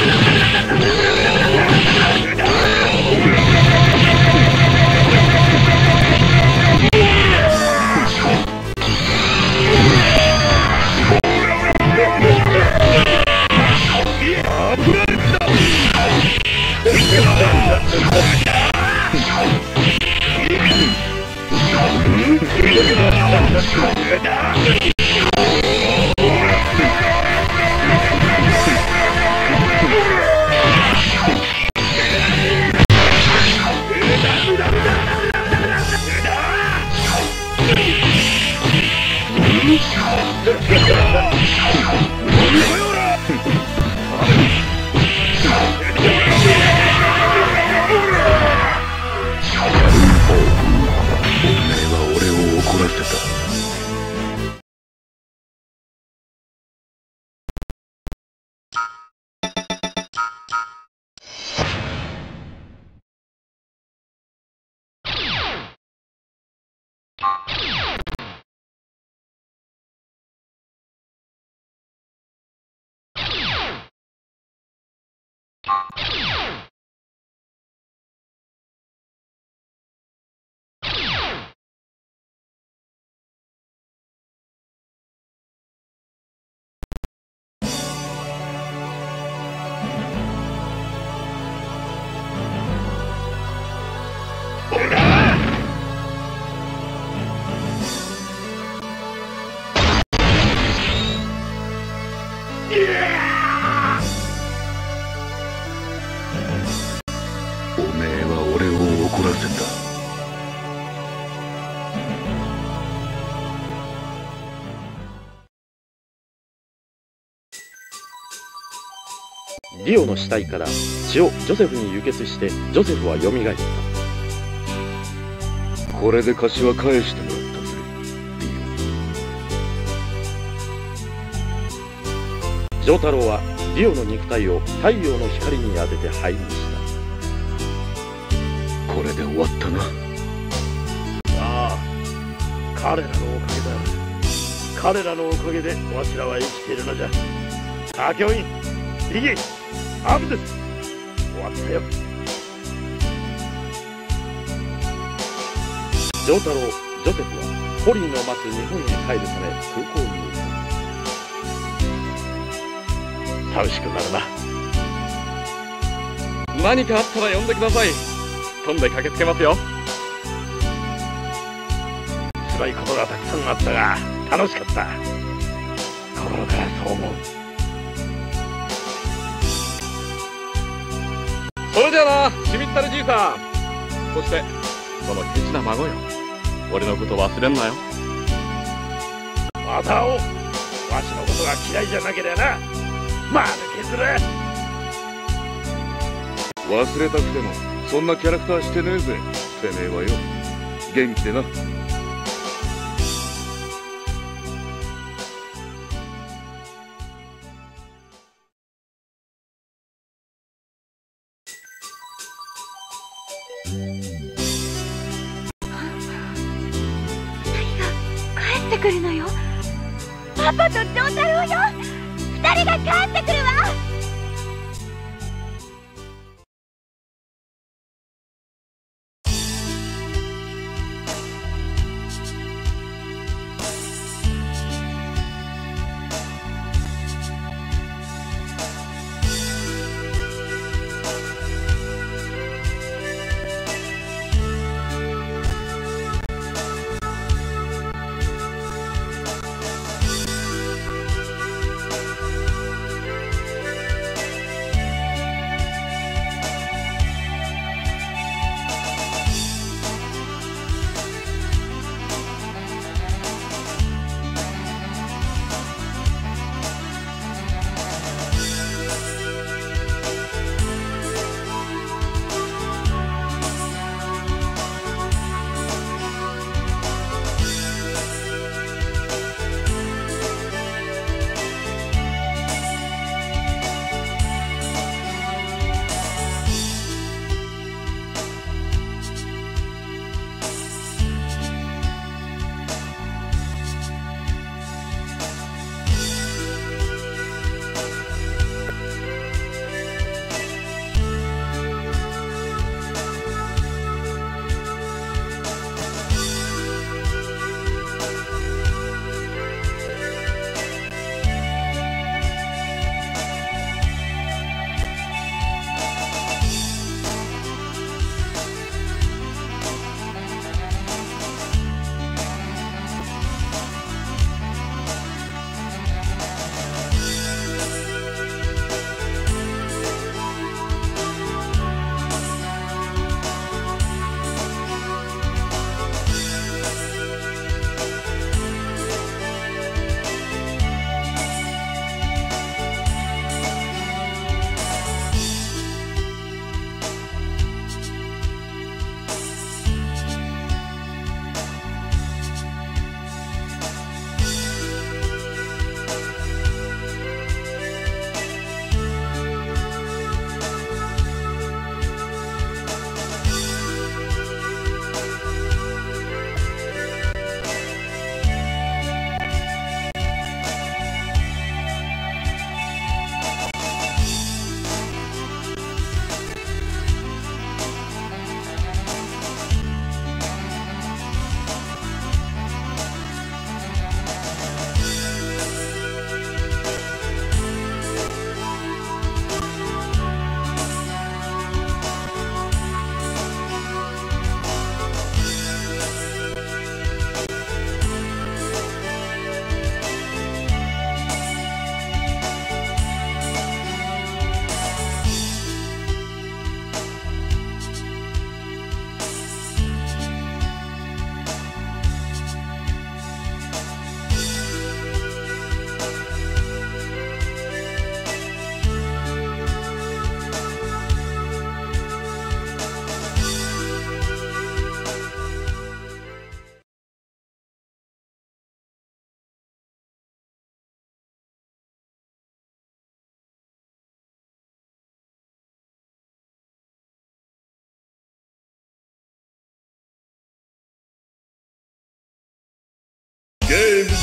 リオの死体から血をジョセフに輸血してジョセフは蘇ったこれで柏返してもらったぜリオ。丈太郎はリオの肉体を太陽の光に当てて灰にしたこれで終わったな。ああ彼らのおかげだ彼らのおかげでわしらは生きているのじゃあ教員リギアブです終わったよ丈太郎ジョセフはポリーの待つ日本に帰るため空港にい寂しくなるな何かあったら呼んでください飛んで駆けつけますよ辛いことがたくさんあったが楽しかった心からそう思うそれじゃあなしみったるじいさんそしてそのケチな孫よ俺のこと忘れんなよまた会おうわしのことが嫌いじゃなけりゃなまぬけずる忘れたくても、そんなキャラクターしてねえぜ。てめえはよ。元気でな。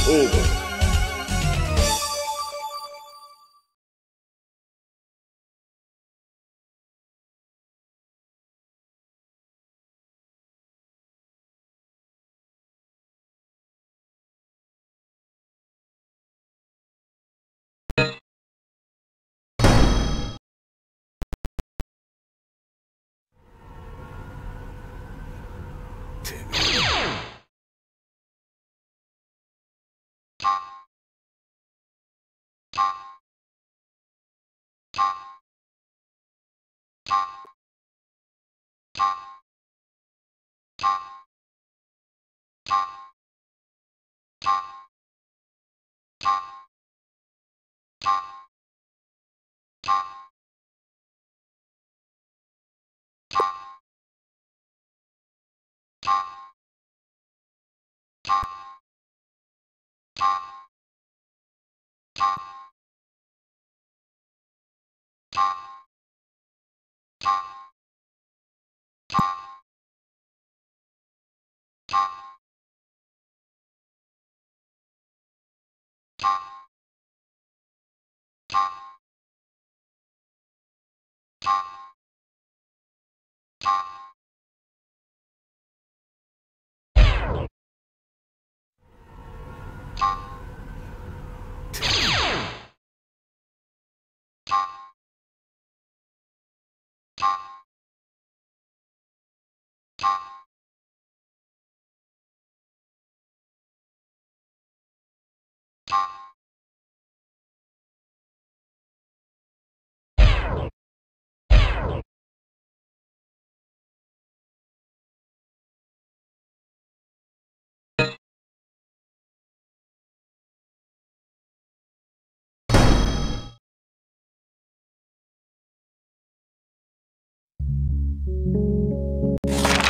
ゲームオ you.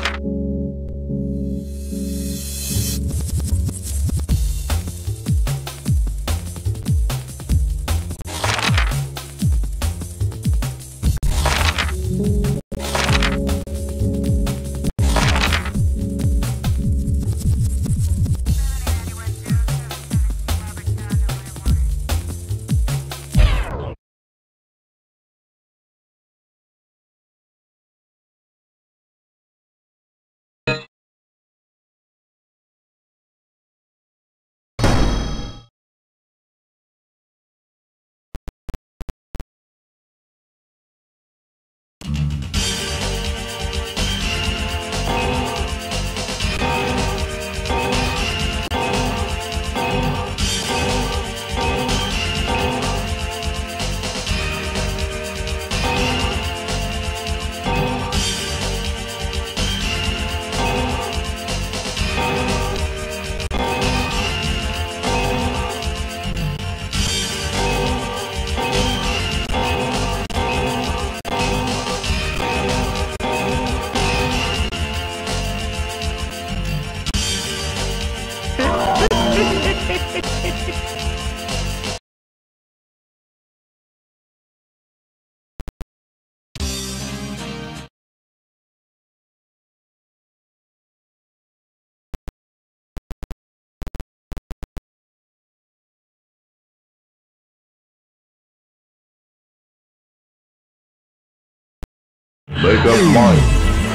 Make up Fight.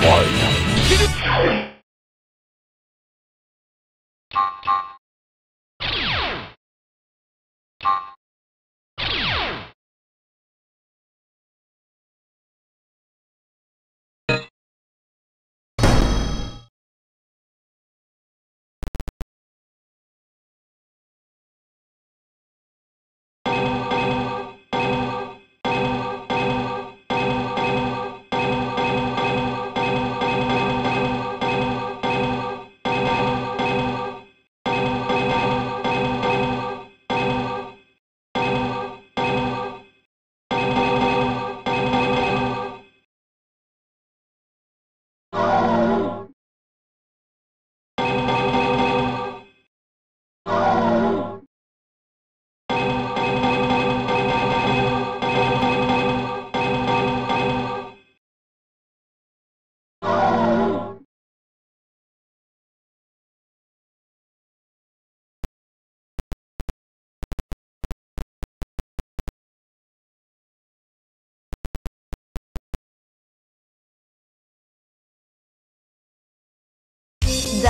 Why?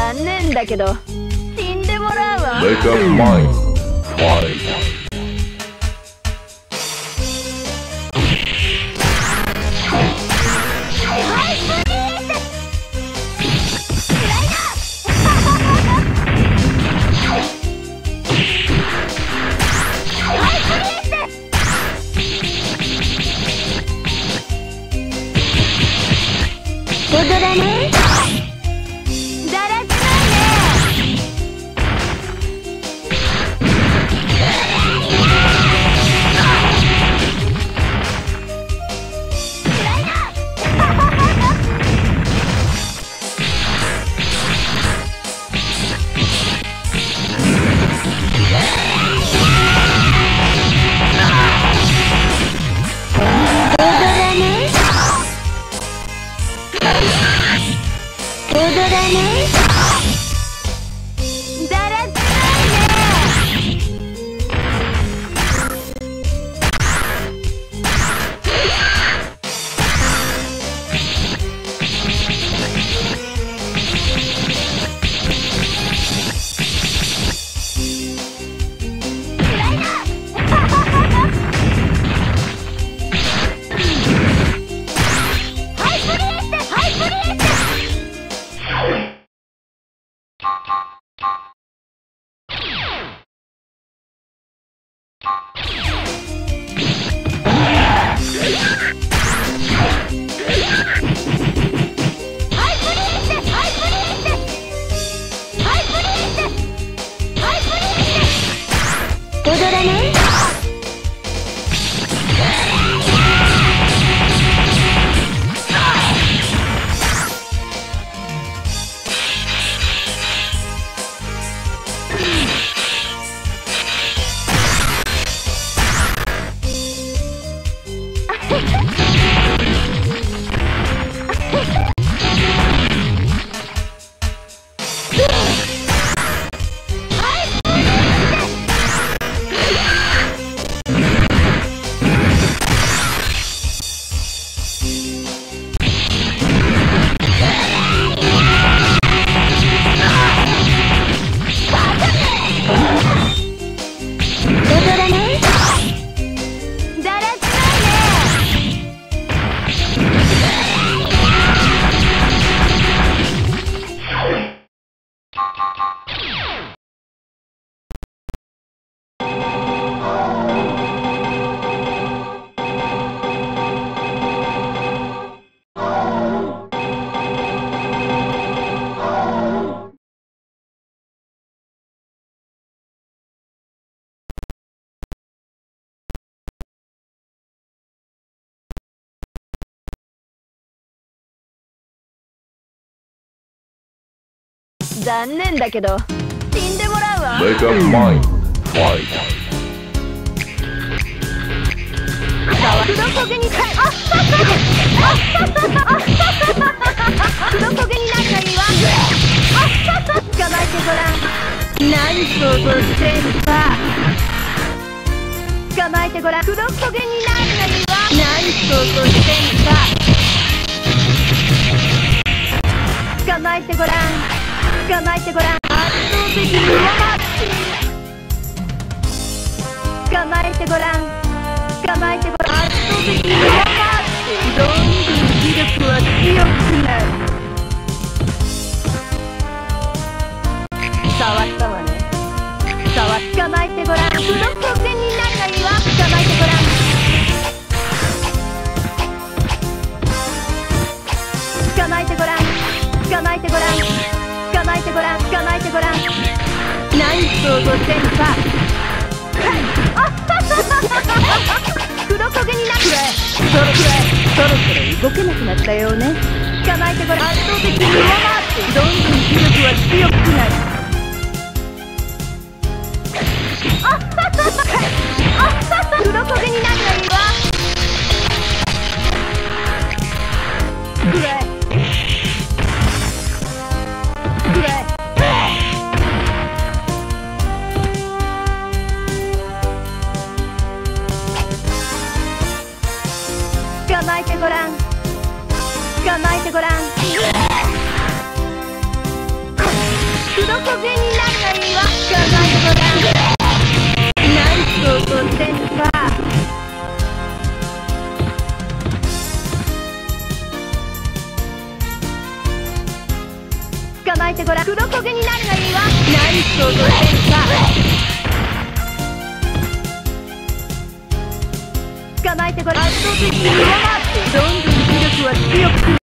残念だけど死んでもらうわ。Yeah. 残念だけど死んでもらうわ Make up mind. Fight. 黒焦げにさあ黒焦げになるがいいわ捕まえてごらん何想像してんさ捕まえてごらん黒焦げになるがいいわ何想像してんさ捕まえてごらん捕まえてごらん圧倒的に上回って捕まえてごらん捕まえてごらん圧倒的に上回ってどんどん威力は強くなる触ったわね触っ捕まえてごらん黒焦げになえてごらん。何想像してんさ 黒焦げになって。そろそろそろそろ動けなくなったようね。捕まえてごらん。圧倒的に上回って。どんどん威力は強くなる。黒焦げになるがいいわくらええてごらん。捕まえてごらん。黒焦げになるがいいわ捕まえてごらん。何想像してんのか。捕まえてごらん。黒焦げになるがいいわ何想像してんのか。捕まえてごらん。圧倒的に上回ってどんどん威力は強く